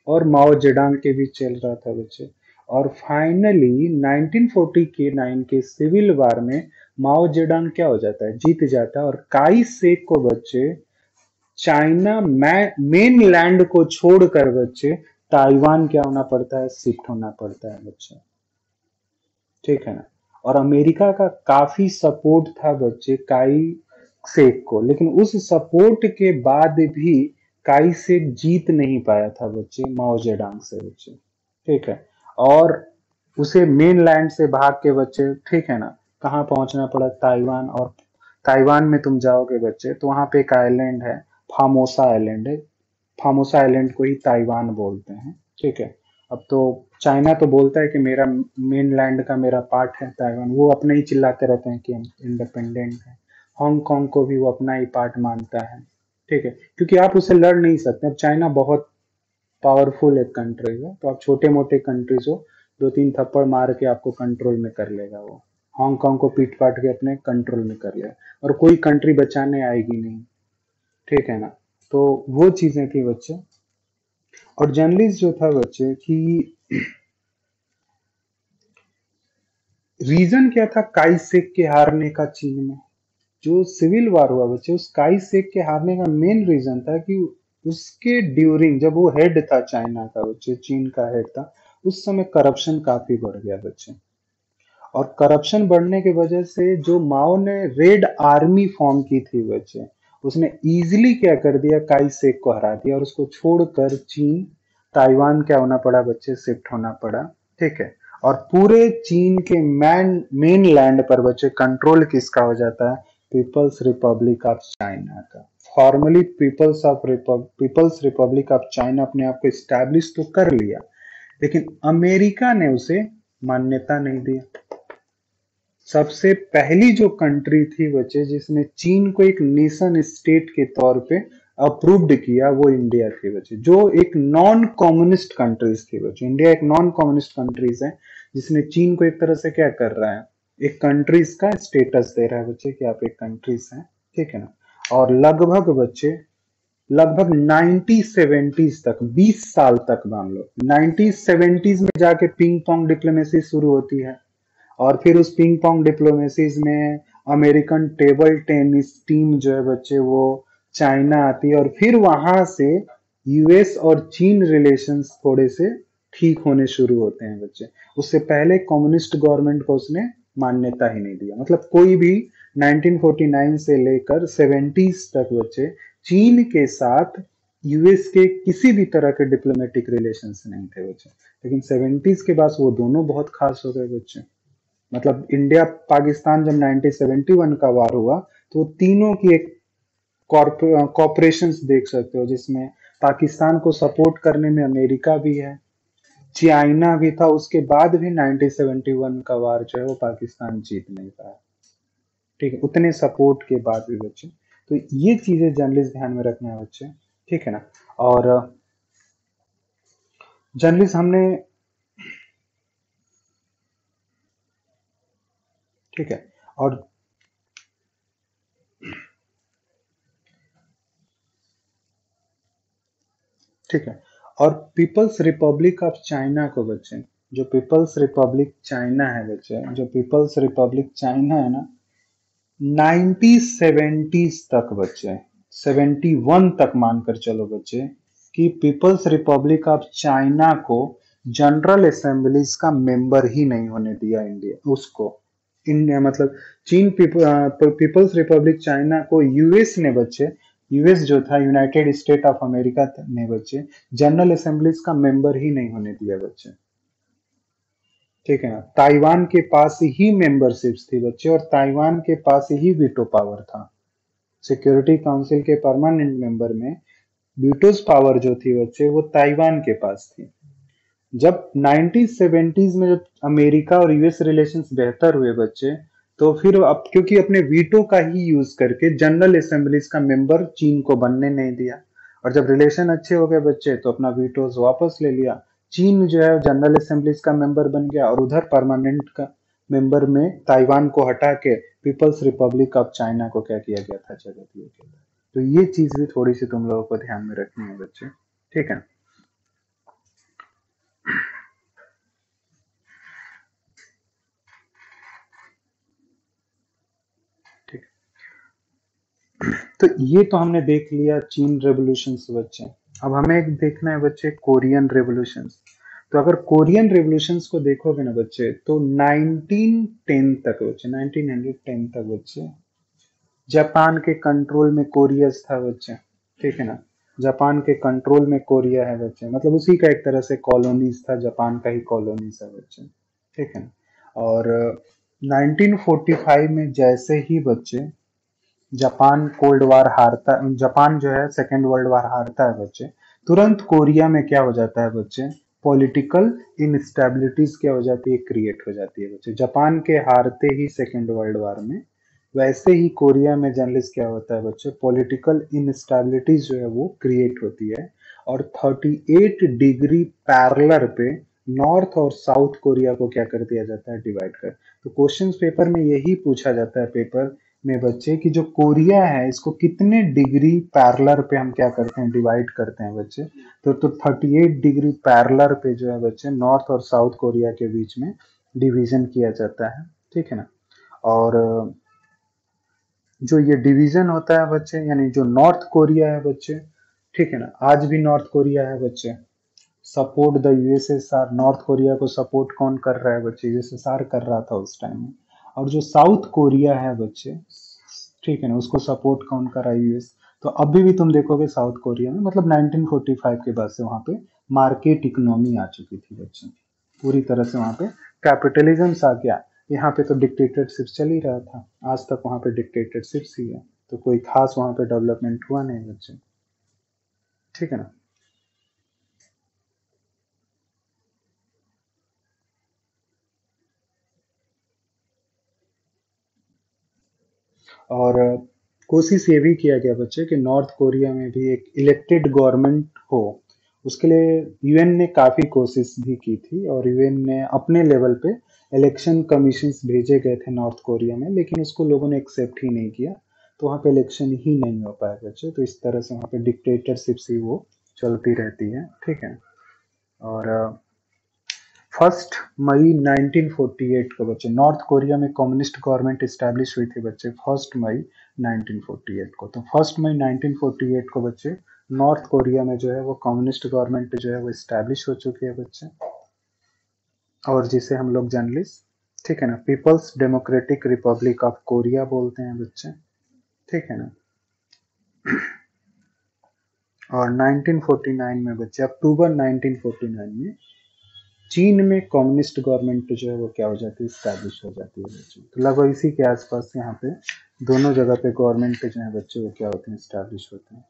और माओ जेडांग के बीच चल रहा था बच्चे और फाइनली 1940 के नाइन के सिविल वार में माओ जेडांग क्या हो जाता है? जीत जाता है और काई सेक को बच्चे चाइना मेन लैंड को छोड़कर बच्चे ताइवान क्या होना पड़ता है? शिफ्ट होना पड़ता है बच्चे। ठीक है ना? और अमेरिका का काफ़ी सपोर्ट था बच्चे काई सेक को। लेकिन उस सपोर्ट के बाद भी काई से जीत नहीं पाया था बच्चे, माओ जेडांग से बच्चे। ठीक है? और उसे मेन लैंड से भाग के बच्चे, ठीक है ना? कहाँ पहुँचना पड़ा? ताइवान और ताइवान में तुम जाओगे बच्चे तो वहाँ पे एक आइलैंड है फामोसा आइलैंड है। फामोसा आइलैंड को ही ताइवान बोलते हैं, ठीक है? अब तो चाइना तो बोलता है कि मेरा मेन लैंड का मेरा पार्ट है ताइवान। वो अपने ही चिल्लाते रहते हैं कि हम इंडिपेंडेंट हैं। हांगकांग को भी वो अपना ही पार्ट मानता है। ठीक है, क्योंकि आप उसे लड़ नहीं सकते। चाइना बहुत पावरफुल एक कंट्री है तो आप छोटे मोटे कंट्रीज़ हो दो तीन थप्पड़ मार के आपको कंट्रोल में कर लेगा वो। हांगकांग को पीट पाट के अपने कंट्रोल में कर लिया और कोई कंट्री बचाने आएगी नहीं। ठीक है ना? तो वो चीज़ें थी बच्चे। और जर्नलिस्ट जो था बच्चे, कि रीजन क्या था? काइसेक के हारने का चीन में। जो सिविल वार हुआ, बच्चे, उस काई सेक के हारने का मेन रीजन था कि उसके ड्यूरिंग जब वो हेड था चाइना का, बच्चे, चीन का हेड था, उस समय करप्शन काफ़ी बढ़ गया, बच्चे। और करप्शन बढ़ने की वजह से जो माओ ने रेड आर्मी फॉर्म की थी, बच्चे, उसने इजीली क्या कर दिया, काई सेक को हरा दिया और उसको छोड़कर चीन, ताइवान क्या होना पड़ा, बच्चे, शिफ्ट होना पड़ा, ठीक है? और पूरे चीन के मैन मेन लैंड पर, बच्चे कंट्रोल किसका हो जाता है? पीपल्स रिपब्लिक ऑफ़ चाइना का। Formally People's of People's Republic of China अपने आप को स्टैब्लिश तो कर लिया, लेकिन अमेरिका ने उसे मान्यता नहीं दिया। सबसे पहली जो कंट्री थी बच्चे जिसने चीन को एक नेशन स्टेट के तौर पे अप्रूव्ड किया, वो इंडिया थी बच्चे जो एक नॉन कम्युनिस्ट कंट्रीज़ थी बच्चे इंडिया एक नॉन कम्युनिस्ट कंट्रीज़ है, जिसने चीन को एक तरह से क्या कर रहा है एक कंट्रीज़ का स्टेटस दे रहा है बच्चे कि आप एक कंट्रीज़ हैं, ठीक है ना? और लगभग बच्चे, लगभग 1970s तक 20 साल तक मान लो 1970s में जाके पिंग पोंग डिप्लोमेसी शुरू होती है। और फिर उस पिंग पोंग डिप्लोमेसीज में अमेरिकन टेबल टेनिस टीम जो है बच्चे, वो चाइना आती है और फिर वहाँ से यूएस और चीन रिलेशंस थोड़े से ठीक होने शुरू होते हैं बच्चे। उससे पहले कम्युनिस्ट गवर्नमेंट को उसने मान्यता ही नहीं दिया। मतलब कोई भी 1949 से लेकर 70s तक बच्चे चीन के साथ यूएस के किसी भी तरह के डिप्लोमेटिक रिलेशन नहीं थे बच्चे। लेकिन 70s के बाद वो दोनों बहुत खास हो गए बच्चे। मतलब इंडिया पाकिस्तान जब 1971 का वार हुआ तो तीनों की एक कॉपरेशन देख सकते हो, जिसमें पाकिस्तान को सपोर्ट करने में अमेरिका भी है। चाइना भी था, उसके बाद भी 1971 का वार जो है वो पाकिस्तान जीत नहीं पाया। ठीक है, उतने सपोर्ट के बाद भी बच्चे। तो ये चीज़ें जर्नलिस्ट ध्यान में रखना है बच्चे, ठीक है ना? और जर्नलिस्ट हमने, ठीक है, और ठीक है और पीपल्स रिपब्लिक ऑफ़ चाइना को बच्चे, जो पीपल्स रिपब्लिक चाइना है बच्चे, जो पीपल्स रिपब्लिक चाइना है ना नाइनटी सेवेंटीज तक बच्चे सेवेंटी वन तक मानकर चलो बच्चे, कि पीपल्स रिपब्लिक ऑफ़ चाइना को जनरल असेंबलीज का मेंबर ही नहीं होने दिया इंडिया उसको। इंडिया मतलब चीन पीपल्स रिपब्लिक चाइना को यूएस ने बच्चे यूएस जो था यूनाइटेड स्टेट ऑफ़ अमेरिका ने बच्चे जनरल असेंबलीज का मेंबर ही नहीं होने दिया बच्चे। ठीक है ना? ताइवान के पास ही मेंबरशिप थी बच्चे और ताइवान के पास ही वीटो पावर था। सिक्योरिटी काउंसिल के परमानेंट मेंबर में वीटोज पावर जो थी बच्चे, वो ताइवान के पास थी। जब 1970s में जब अमेरिका और यूएस रिलेशंस बेहतर हुए बच्चे तो फिर अब, क्योंकि अपने वीटो का ही यूज़ करके जनरल असेंबलीज का मेंबर चीन को बनने नहीं दिया। और जब रिलेशन अच्छे हो गए बच्चे तो अपना वीटोज वापस ले लिया। चीन जो है जनरल असेंबलीज का मेंबर बन गया और उधर परमानेंट का मेंबर में ताइवान को हटा के पीपल्स रिपब्लिक ऑफ़ चाइना को क्या किया गया था? जगह दिया गया था तो ये चीज़ भी थोड़ी सी तुम लोगों को ध्यान में रखनी है बच्चे। ठीक है? तो ये तो हमने देख लिया चीन रेवोल्यूशन बच्चे। अब हमें एक देखना है बच्चे कोरियन रेवोल्यूशन तो अगर कोरियन रेवोल्यूशन को देखोगे ना बच्चे तो 1910 तक बच्चे 1910 तक बच्चे। जापान के कंट्रोल में कोरिया था बच्चे, ठीक है ना? जापान के कंट्रोल में कोरिया है बच्चे। मतलब उसी का एक तरह से कॉलोनीज था, जापान का ही कॉलोनीज है बच्चे, ठीक है ना? और 1945 में जैसे ही बच्चे जापान कोल्ड वार हारता, जापान जो है सेकेंड वर्ल्ड वार हारता है बच्चे। तुरंत कोरिया में क्या हो जाता है बच्चे? पॉलिटिकल इनस्टेबिलिटीज क्या हो जाती है? क्रिएट हो जाती है बच्चे। जापान के हारते ही सेकेंड वर्ल्ड वार में, वैसे ही कोरिया में जर्नलिस्ट क्या होता है बच्चे? पॉलिटिकल इनस्टेबिलिटीज जो है वो क्रिएट होती है। और 38 डिग्री पैरलर पे नॉर्थ और साउथ कोरिया को क्या कर दिया जाता है? डिवाइड कर। तो क्वेश्चंस पेपर में यही पूछा जाता है पेपर में बच्चे कि जो कोरिया है, इसको कितने डिग्री पैरलर पे हम क्या करते हैं डिवाइड करते हैं बच्चे? तो तो 38 डिग्री पैरलर पे जो है बच्चे नॉर्थ और साउथ कोरिया के बीच में डिवीज़न किया जाता है, ठीक है ना? और, जो ये डिवीज़न होता है बच्चे, यानी जो नॉर्थ कोरिया है बच्चे, ठीक है ना? आज भी नॉर्थ कोरिया है बच्चे। Support the USSR North Korea को सपोर्ट कौन कर रहा है बच्चे? यूएसएसआर कर रहा था उस टाइम में। और जो साउथ कोरिया है बच्चे, ठीक है ना, उसको सपोर्ट कौन कर रहा है यूएस तो अभी भी तुम देखोगे साउथ कोरिया में मतलब 1945 के बाद से वहाँ पे मार्केट इकोनॉमी आ चुकी थी बच्चे पूरी तरह से वहाँ पे कैपिटलिज्म आ गया। यहाँ पे तो डिक्टेटरशिप चल ही रहा था। आज तक वहाँ पे डिक्टेटरशिप ही है। तो कोई खास वहाँ पे डेवलपमेंट हुआ नहीं बच्चे। ठीक है ना? और कोशिश ये भी किया गया बच्चे कि नॉर्थ कोरिया में भी एक इलेक्टेड गवर्नमेंट हो। उसके लिए यूएन ने काफ़ी कोशिश भी की थी और यूएन ने अपने लेवल पे इलेक्शन कमीशन भेजे गए थे नॉर्थ कोरिया में, लेकिन उसको लोगों ने एक्सेप्ट ही नहीं किया। तो वहाँ पे इलेक्शन ही नहीं हो पाया बच्चे। तो इस तरह से वहाँ पे डिक्टेटरशिप ही वो चलती रहती है। ठीक है? और फ़र्स्ट मई 1948 को बच्चे, नॉर्थ कोरिया में कम्युनिस्ट गवर्नमेंट इस्टेब्लिश हुई थी बच्चे, फ़र्स्ट मई 1948 को। तो फ़र्स्ट मई 1948 को बच्चे, नॉर्थ कोरिया में जो है वो कम्युनिस्ट गवर्नमेंट जो है वो इस्टेब्लिश हो चुकी है बच्चे। और जिसे हम लोग जर्नलिस्ट, ठीक है ना, People's Democratic Republic of Korea बोलते हैं बच्चे, ठीक है ना। और 1949 में बच्चे, अक्टूबर 1949 में चीन में कम्युनिस्ट गवर्नमेंट जो है वो क्या हो जाती है? स्टैब्लिश हो जाती है बच्चों तो लगभग इसी के आसपास यहाँ पे दोनों जगह पे गवर्नमेंट जो है बच्चे वो क्या होते हैं? स्टैब्लिश होते हैं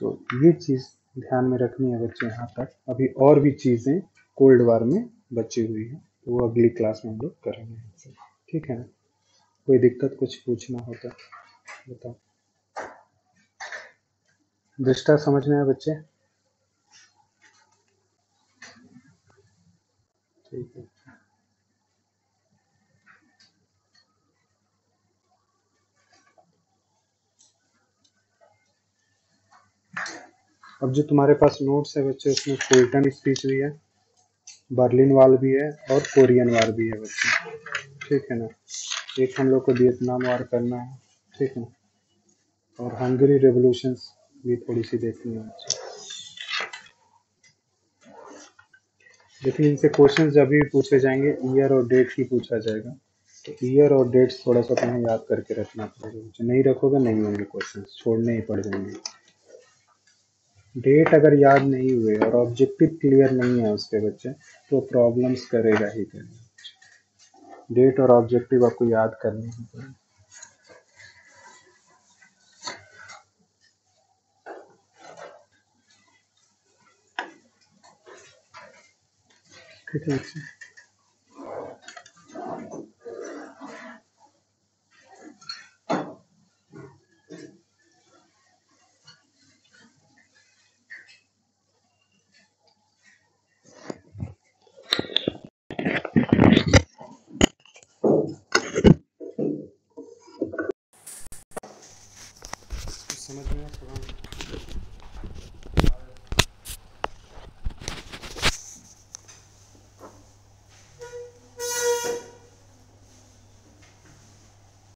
तो ये चीज़ ध्यान में रखनी है बच्चे यहाँ तक। अभी और भी चीज़ें कोल्ड वार में बची हुई है तो वो अगली क्लास में हम लोग करेंगे। ठीक है कोई दिक्कत, कुछ पूछना होता बताओ। दृष्टा, समझ में आया बच्चे? ठीक है। अब जो तुम्हारे पास नोट्स है बच्चे, उसमें फुलटन स्पीच भी है बर्लिन वाल भी है और कोरियन वार भी है बच्चे। ठीक है ना? एक हम लोग को वियतनाम वार करना है। ठीक है और हंगरी रेवोल्यूशन भी थोड़ी सी देखनी है बच्चे। लेकिन इनसे क्वेश्चन जब भी पूछे जाएँगे ईयर और डेट ही पूछा जाएगा। तो ईयर और डेट्स थोड़ा सा तुम्हें याद करके रखना पड़ेगा। नहीं रखोगे, नहीं होंगे क्वेश्चन छोड़ने ही पड़ जाएँगे। डेट अगर याद नहीं हुए और ऑब्जेक्टिव क्लियर नहीं है उसके बच्चे तो प्रॉब्लम्स करेगा ही करेगा। डेट और ऑब्जेक्टिव आपको याद करने ही। पड़ेगा ठीक है।